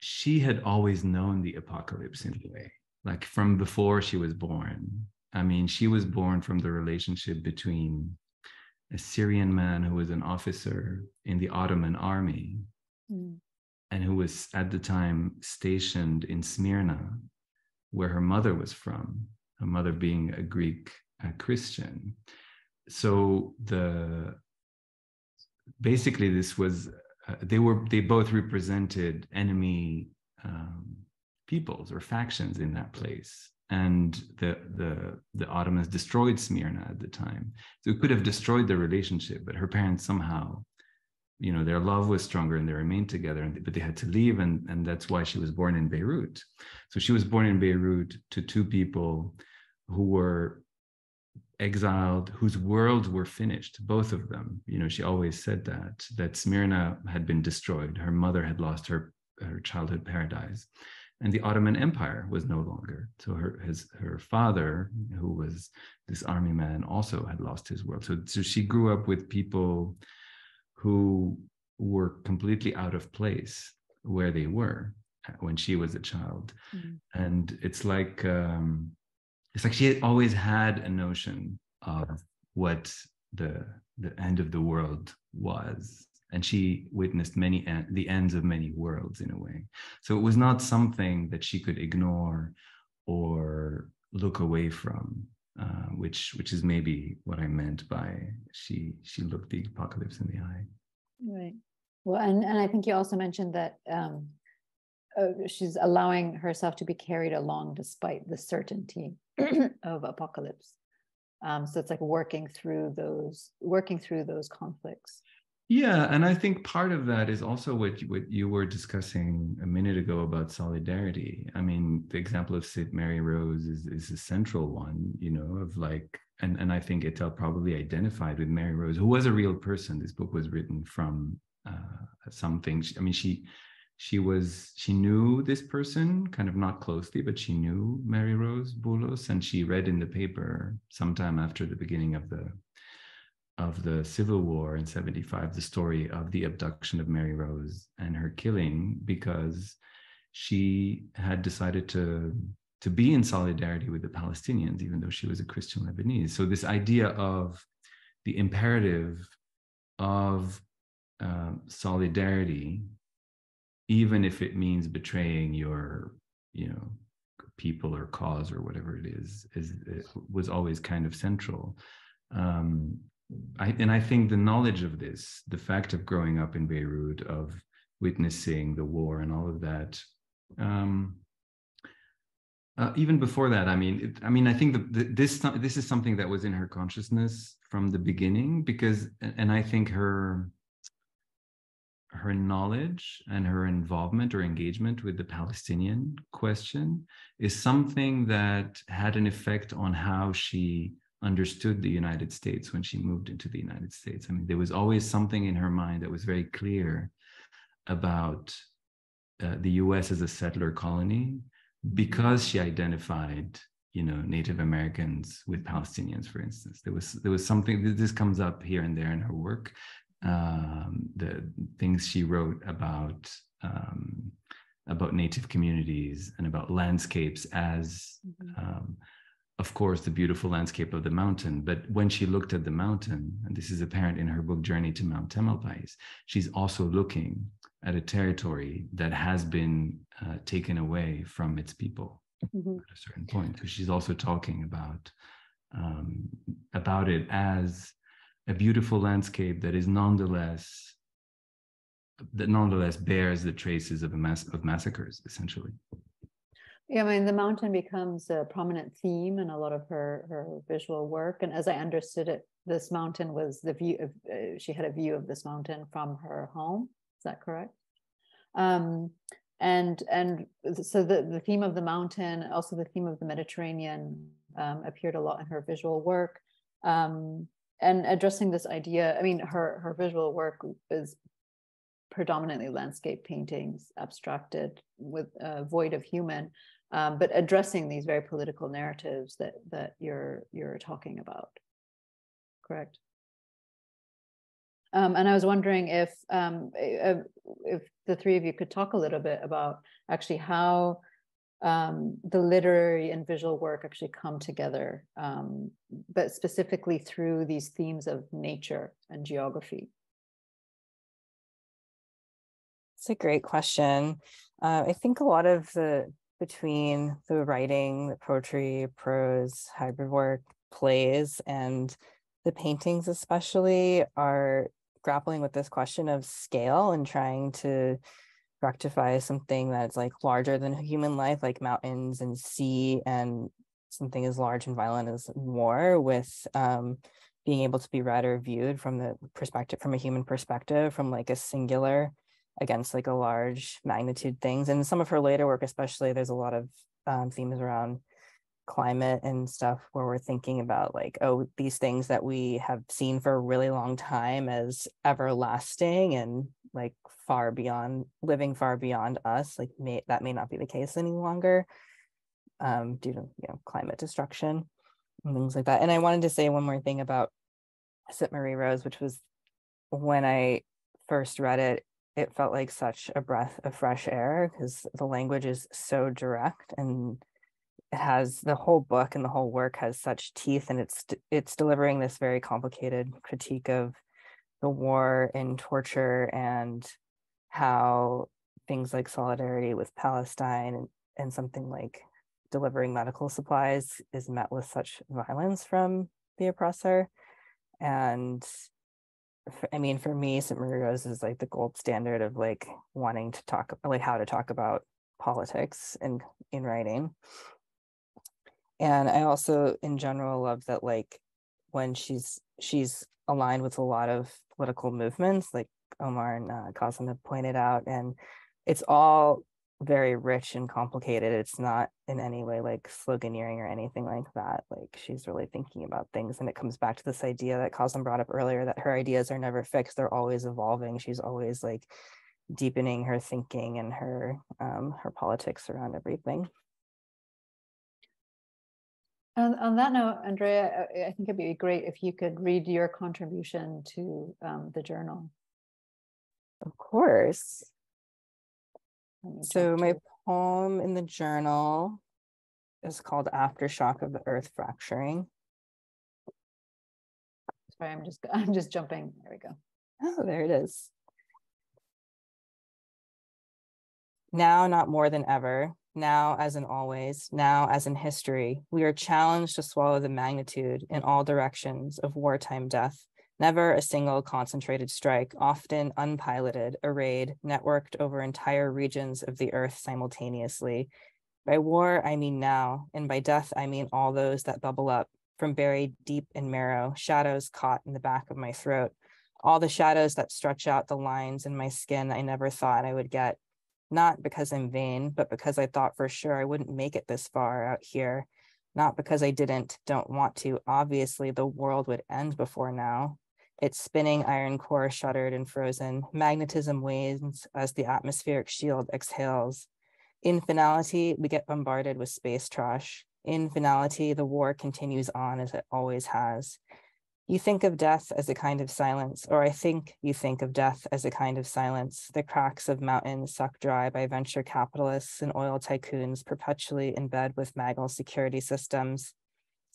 she had always known the apocalypse in a way, like from before she was born. I mean, she was born from the relationship between a Syrian man who was an officer in the Ottoman army mm. and who was at the time stationed in Smyrna, where her mother was from, her mother being a Greek a Christian. So the basically this was uh, they were they both represented enemy um, peoples or factions in that place. And the the the ottomans destroyed smyrna at the time. So it could have destroyed the relationship but her parents somehow you know their love was stronger and they remained together and, but they had to leave and and that's why she was born in beirut. So she was born in beirut to two people who were exiled whose worlds were finished both of them. You know she always said that that smyrna had been destroyed. Her mother had lost her her childhood paradise. And the ottoman empire was no longer. So her his her father who was this army man also had lost his world. So, so she grew up with people who were completely out of place where they were when she was a child. Mm. and it's like um, it's like she always had a notion of what the the end of the world was. And she witnessed many en- the ends of many worlds in a way. So it was not something that she could ignore or look away from uh, which which is maybe what i meant by she she looked the apocalypse in the eye. Right. Well and and i think you also mentioned that um she's allowing herself to be carried along despite the certainty of apocalypse. Um, so it's like working through those, working through those conflicts. Yeah, and I think part of that is also what you, what you were discussing a minute ago about solidarity. I mean, the example of Sitt Marie Rose is is a central one, you know, of like, and and I think Etel probably identified with Mary Rose, who was a real person. This book was written from uh, something. I mean, she she was she knew this person kind of not closely but she knew marie rose boulos and she read in the paper sometime after the beginning of the of the civil war in 75 the story of the abduction of mary rose and her killing because she had decided to to be in solidarity with the palestinians even though she was a christian lebanese. So this idea of the imperative of uh, solidarity even if it means betraying your you know people or cause or whatever it is is it was always kind of central um I, and I think the knowledge of this, the fact of growing up in Beirut, of witnessing the war and all of that. Um, uh, even before that, I mean, it, I mean, I think that this this is something that was in her consciousness from the beginning because, and I think her her knowledge and her involvement or engagement with the Palestinian question is something that had an effect on how she understood the United States when she moved into the United States. I mean, there was always something in her mind that was very clear about uh, the US as a settler colony because she identified you know native americans with palestinians for instance there was there was something this comes up here and there in her work um, the things she wrote about um, about native communities and about landscapes as mm-hmm. um, of course the beautiful landscape of the mountain but when she looked at the mountain and this is apparent in her book journey to mount tamalpais she's also looking at a territory that has been uh, taken away from its people mm-hmm. at a certain point because she's also talking about um, about it as a beautiful landscape that is nonetheless that nonetheless bears the traces of a mass of massacres essentially yeah, I mean, the mountain becomes a prominent theme in a lot of her her visual work, and as I understood it, this mountain was the view of. Uh, she had a view of this mountain from her home. Is that correct? Um, and and so the the theme of the mountain, also the theme of the Mediterranean, um, appeared a lot in her visual work. Um, and addressing this idea, I mean, her her visual work is predominantly landscape paintings, abstracted with uh, void of human um, but addressing these very political narratives that that you're you're talking about. Correct. Um, and I was wondering if um, if the three of you could talk a little bit about actually how um, the literary and visual work actually come together, um, but specifically through these themes of nature and geography. It's a great question. Uh, I think a lot of the between the writing, the poetry, prose, hybrid work, plays, and the paintings, especially, are grappling with this question of scale and trying to rectify something that's like larger than human life, like mountains and sea, and something as large and violent as war, with um, being able to be read or viewed from the perspective, from a human perspective, from like a singular against like a large magnitude things. And some of her later work, especially, there's a lot of um, themes around climate and stuff where we're thinking about like, oh, these things that we have seen for a really long time as everlasting and like far beyond living far beyond us, like may, that may not be the case any longer um, due to you know climate destruction and things like that. And I wanted to say one more thing about Sitt Marie Rose, which was when I first read it, it felt like such a breath of fresh air because the language is so direct and has the whole book and the whole work has such teeth and it's it's delivering this very complicated critique of the war and torture and how things like solidarity with Palestine and, and something like delivering medical supplies is met with such violence from the oppressor and I mean, for me, Sitt Marie Rose is like the gold standard of like wanting to talk, like how to talk about politics in in writing. And I also, in general, love that like when she's she's aligned with a lot of political movements, like Omar and uh, have pointed out, and it's all very rich and complicated. It's not in any way like sloganeering or anything like that. Like she's really thinking about things. And it comes back to this idea that Kazim brought up earlier that her ideas are never fixed. They're always evolving. She's always like deepening her thinking and her um, her politics around everything. And on that note, Andrea, I think it'd be great if you could read your contribution to um, the journal. Of course. So my poem in the journal is called Aftershock of the Earth Fracturing. Sorry, I'm just I'm just jumping. There we go. Oh, there it is. Now, not more than ever, now as in always, now as in history, we are challenged to swallow the magnitude in all directions of wartime death. Never a single concentrated strike, often unpiloted, arrayed, networked over entire regions of the earth simultaneously. By war, I mean now, and by death, I mean all those that bubble up from buried deep in marrow, shadows caught in the back of my throat, all the shadows that stretch out the lines in my skin I never thought I would get, not because I'm vain, but because I thought for sure I wouldn't make it this far out here, not because I didn't, don't want to. Obviously, the world would end before now. Its spinning iron core shuttered and frozen. Magnetism wanes as the atmospheric shield exhales. In finality, we get bombarded with space trash. In finality, the war continues on as it always has. You think of death as a kind of silence, or I think you think of death as a kind of silence. The cracks of mountains sucked dry by venture capitalists and oil tycoons perpetually in bed with Magal security systems.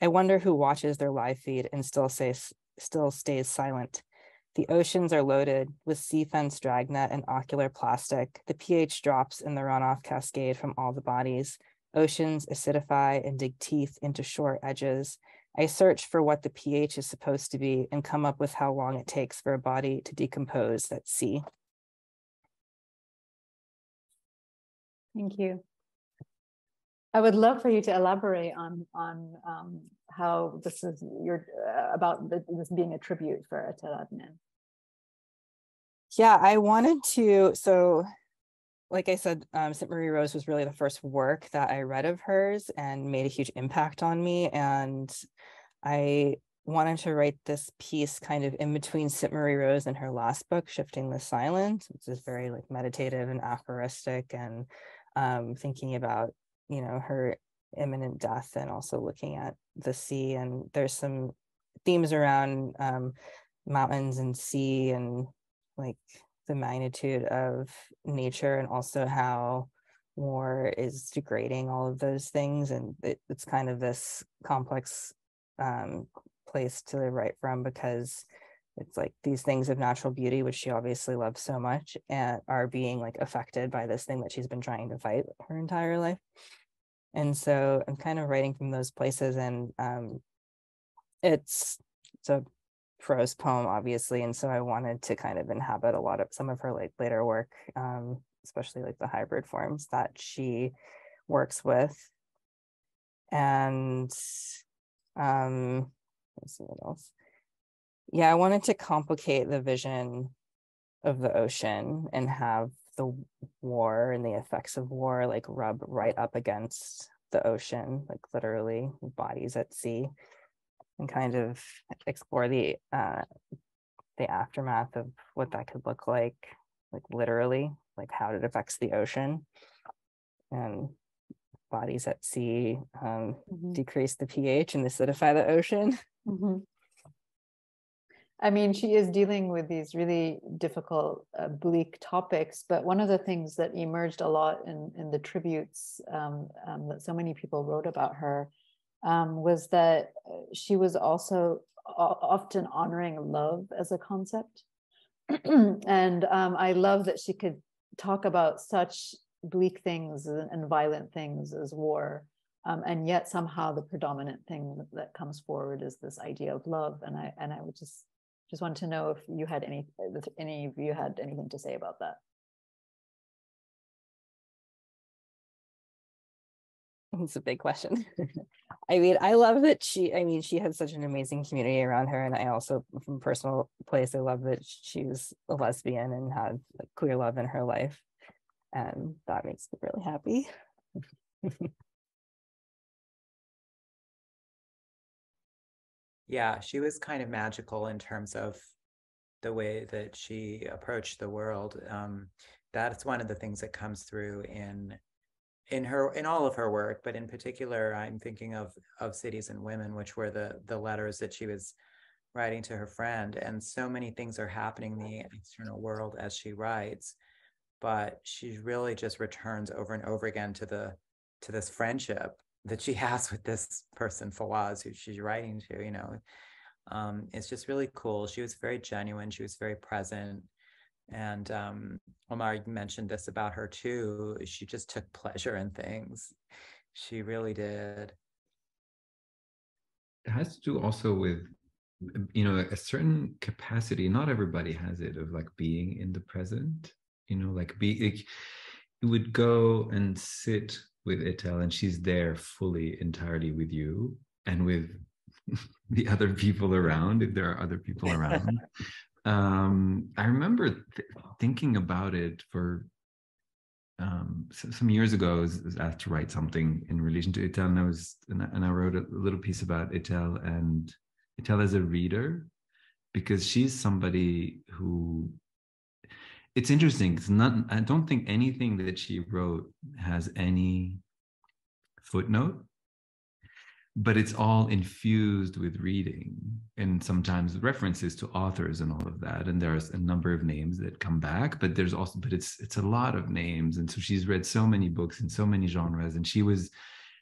I wonder who watches their live feed and still says still stays silent. The oceans are loaded with sea fence dragnet and ocular plastic. The pH drops in the runoff cascade from all the bodies. Oceans acidify and dig teeth into short edges. I search for what the pH is supposed to be and come up with how long it takes for a body to decompose at sea. Thank you. I would love for you to elaborate on on um, how this is your uh, about the, this being a tribute for Etel Adnan. Yeah, I wanted to. So like I said, um, Sitt Marie Rose was really the first work that I read of hers and made a huge impact on me. And I wanted to write this piece kind of in between Sitt Marie Rose and her last book, Shifting the Silence, which is very like meditative and aphoristic and um, thinking about, you know, her imminent death and also looking at the sea. And there's some themes around um, mountains and sea and like the magnitude of nature and also how war is degrading all of those things and it, it's kind of this complex um, place to write from because it's like these things of natural beauty which she obviously loves so much and are being like affected by this thing that she's been trying to fight her entire life. And so i'm kind of writing from those places and um, it's it's a prose poem, obviously, and so I wanted to kind of inhabit a lot of some of her like later work, um, especially like the hybrid forms that she works with. And um, let's see what else. Yeah, I wanted to complicate the vision of the ocean and have the war and the effects of war like rub right up against the ocean, like literally bodies at sea and kind of explore the uh, the aftermath of what that could look like, like literally, like how it affects the ocean and bodies at sea um, mm-hmm. decrease the pH and acidify the ocean. Mm-hmm. I mean, she is dealing with these really difficult, uh, bleak topics. But one of the things that emerged a lot in, in the tributes um, um, that so many people wrote about her um, was that uh, she was also often honoring love as a concept. and um, I love that she could talk about such bleak things and violent things as war. Um, and yet somehow the predominant thing that comes forward is this idea of love. And I and I would just just want to know if you had any if any of you had anything to say about that. It's a big question. I mean, I love that she, I mean, she had such an amazing community around her. And I also, from personal place, I love that she was a lesbian and had like, queer love in her life. And that makes me really happy. yeah, she was kind of magical in terms of the way that she approached the world. Um, that's one of the things that comes through in in her in all of her work but in particular i'm thinking of of cities and women which were the the letters that she was writing to her friend. And so many things are happening in the external world as she writes but she really just returns over and over again to the to this friendship that she has with this person Fawaz who she's writing to you know? Um, it's just really cool. She was very genuine. She was very present and um, Omar mentioned this about her too. She just took pleasure in things. She really did. It has to do also with you know a certain capacity not everybody has it of like being in the present you know like be like, you would go and sit with Etel and she's there fully entirely with you and with the other people around if there are other people around um i remember th- thinking about it for um some years ago I was, was, asked to write something in relation to Etel and I was and I, and I wrote a little piece about Etel and Etel as a reader because she's somebody who it's interesting it's not i don't think anything that she wrote has any footnote but it's all infused with reading and sometimes references to authors and all of that. And there's a number of names that come back but there's also but it's it's a lot of names. And so she's read so many books in so many genres. And she was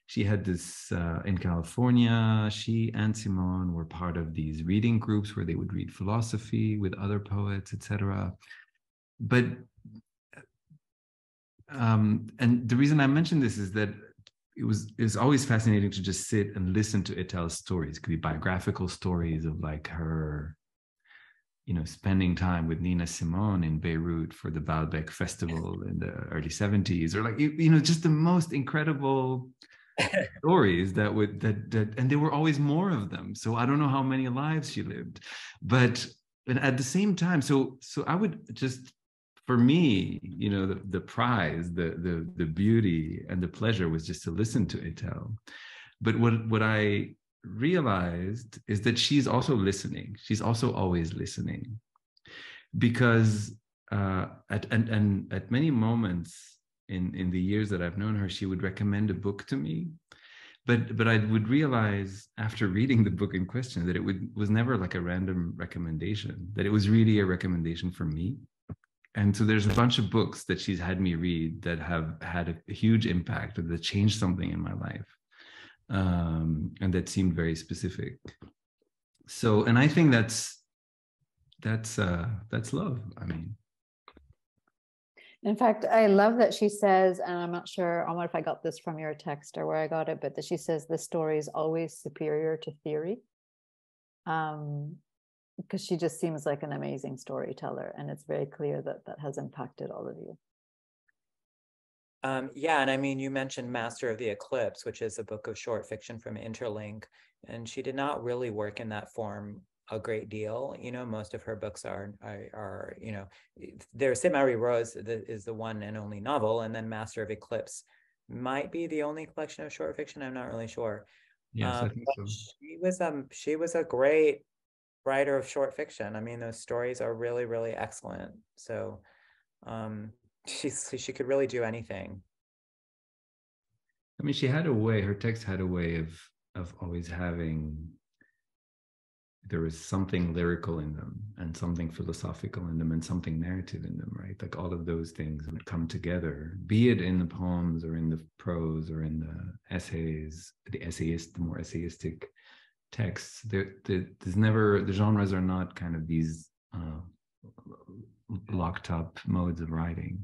she had this uh, in california she and simone were part of these reading groups where they would read philosophy with other poets etc but um, and the reason I mention this is that it was it's always fascinating to just sit and listen to Etel's stories. It could be biographical stories of like her, you know, spending time with Nina Simone in Beirut for the Baalbek Festival in the early 70s, or like you, know, just the most incredible stories that would that that and there were always more of them. So I don't know how many lives she lived, but but at the same time, so so I would just for me, you know, the, the prize, the, the, the beauty and the pleasure was just to listen to Etel. But what, what I realized is that she's also listening. She's also always listening because uh, at, and, and at many moments in, in the years that I've known her, she would recommend a book to me but but I would realize after reading the book in question that it would was never like a random recommendation that it was really a recommendation for me and so there's a bunch of books that she's had me read that have had a huge impact or that changed something in my life um, and that seemed very specific. So and i think that's that's uh that's love i mean. In fact i love that she says and i'm not sure wonder if i got this from your text or where i got it but that she says the story is always superior to theory. Um because she just seems like an amazing storyteller and it's very clear that that has impacted all of you. Um, yeah and i mean you mentioned master of the eclipse which is a book of short fiction from interlink and she did not really work in that form a great deal. You know most of her books are are, are you know there's Sitt Marie Rose that is the one and only novel and then master of eclipse might be the only collection of short fiction i'm not really sure. Yes um, I think so. she was um she was a great writer of short fiction. I mean, those stories are really, really excellent. So um, she's she could really do anything. I mean, she had a way. Her text had a way of of always having. There was something lyrical in them, and something philosophical in them, and something narrative in them. Right, like all of those things would come together, be it in the poems or in the prose or in the essays, the essayist, the more essayistic texts. There, there's never the genres are not kind of these uh, locked up modes of writing.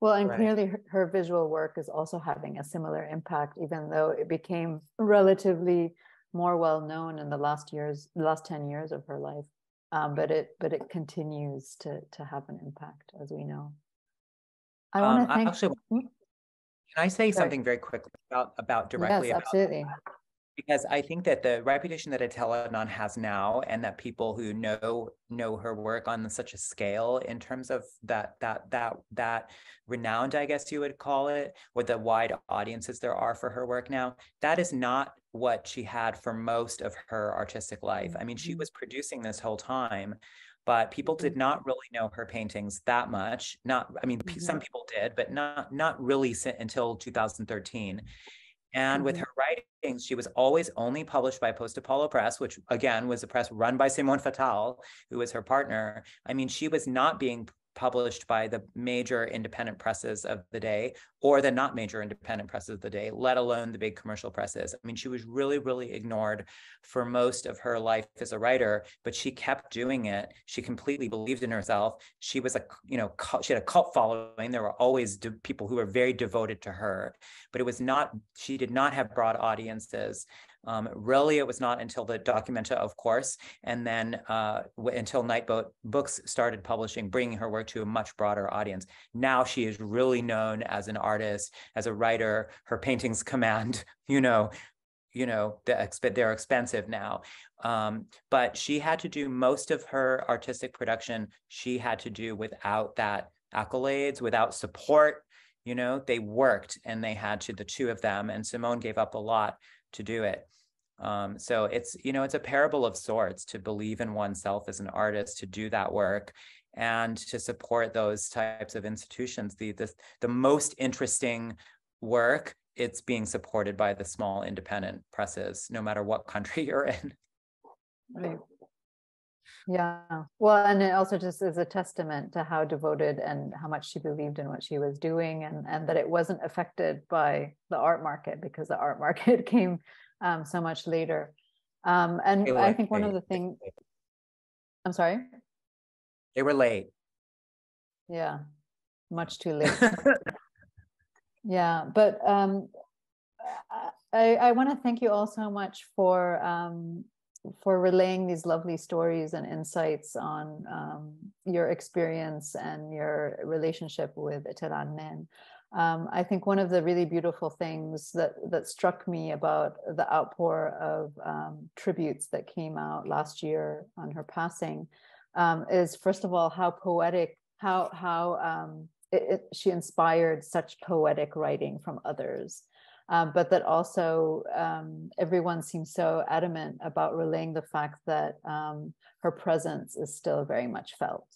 Well, and right. clearly her, her, visual work is also having a similar impact, even though it became relatively more well known in the last years, the last ten years of her life. Um, but it but it continues to to have an impact, as we know. I want to um, thank. Actually, hmm? can I say Sorry. something very quickly about about directly? Yes, absolutely because I think that the reputation that Adnan has now, and that people who know know her work on such a scale, in terms of that that that that renowned, I guess you would call it, with the wide audiences there are for her work now, that is not what she had for most of her artistic life. I mean, she mm-hmm. was producing this whole time, but people did mm-hmm. not really know her paintings that much. Not, I mean, mm-hmm. some people did, but not not really until 2013. And mm-hmm. with her writings, she was always only published by Post Apollo Press, which again was a press run by Simone Fattal, who was her partner. I mean, she was not being published by the major independent presses of the day or the not major independent presses of the day, let alone the big commercial presses. I mean, she was really, really ignored for most of her life as a writer, but she kept doing it. She completely believed in herself. She was a, you know, she had a cult following. There were always people who were very devoted to her, but it was not, she did not have broad audiences. Um, really, it was not until the Documenta, of course, and then uh, until Nightboat Books started publishing, bringing her work to a much broader audience. Now she is really known as an artist, as a writer. Her paintings command, you know, you know, the they're expensive now. Um, but she had to do most of her artistic production. She had to do without that accolades, without support. You know, they worked and they had to the two of them, and Simone gave up a lot to do it. Um, so it's you know it's a parable of sorts to believe in oneself as an artist to do that work and to support those types of institutions. The the, the most interesting work it's being supported by the small independent presses, no matter what country you're in. Right. Yeah. Well, and it also just is a testament to how devoted and how much she believed in what she was doing and, and that it wasn't affected by the art market because the art market came um, so much later. Um, and I think one of the things, I'm sorry? They were late. Yeah, much too late. yeah, but um, I, I want to thank you all so much for um, for relaying these lovely stories and insights on um, your experience and your relationship with Etel Adnan. Um, I think one of the really beautiful things that that struck me about the outpour of um, tributes that came out last year on her passing um, is, first of all, how poetic, how how um, it, it, she inspired such poetic writing from others. Um, but that also um, everyone seems so adamant about relaying the fact that her presence is still very much felt.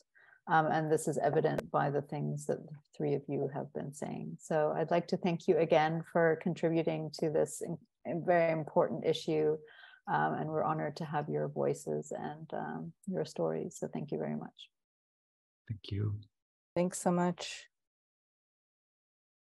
Um, and this is evident by the things that the three of you have been saying. So I'd like to thank you again for contributing to this very important issue. Um, and we're honored to have your voices and um, your stories. So thank you very much. Thank you. Thanks so much.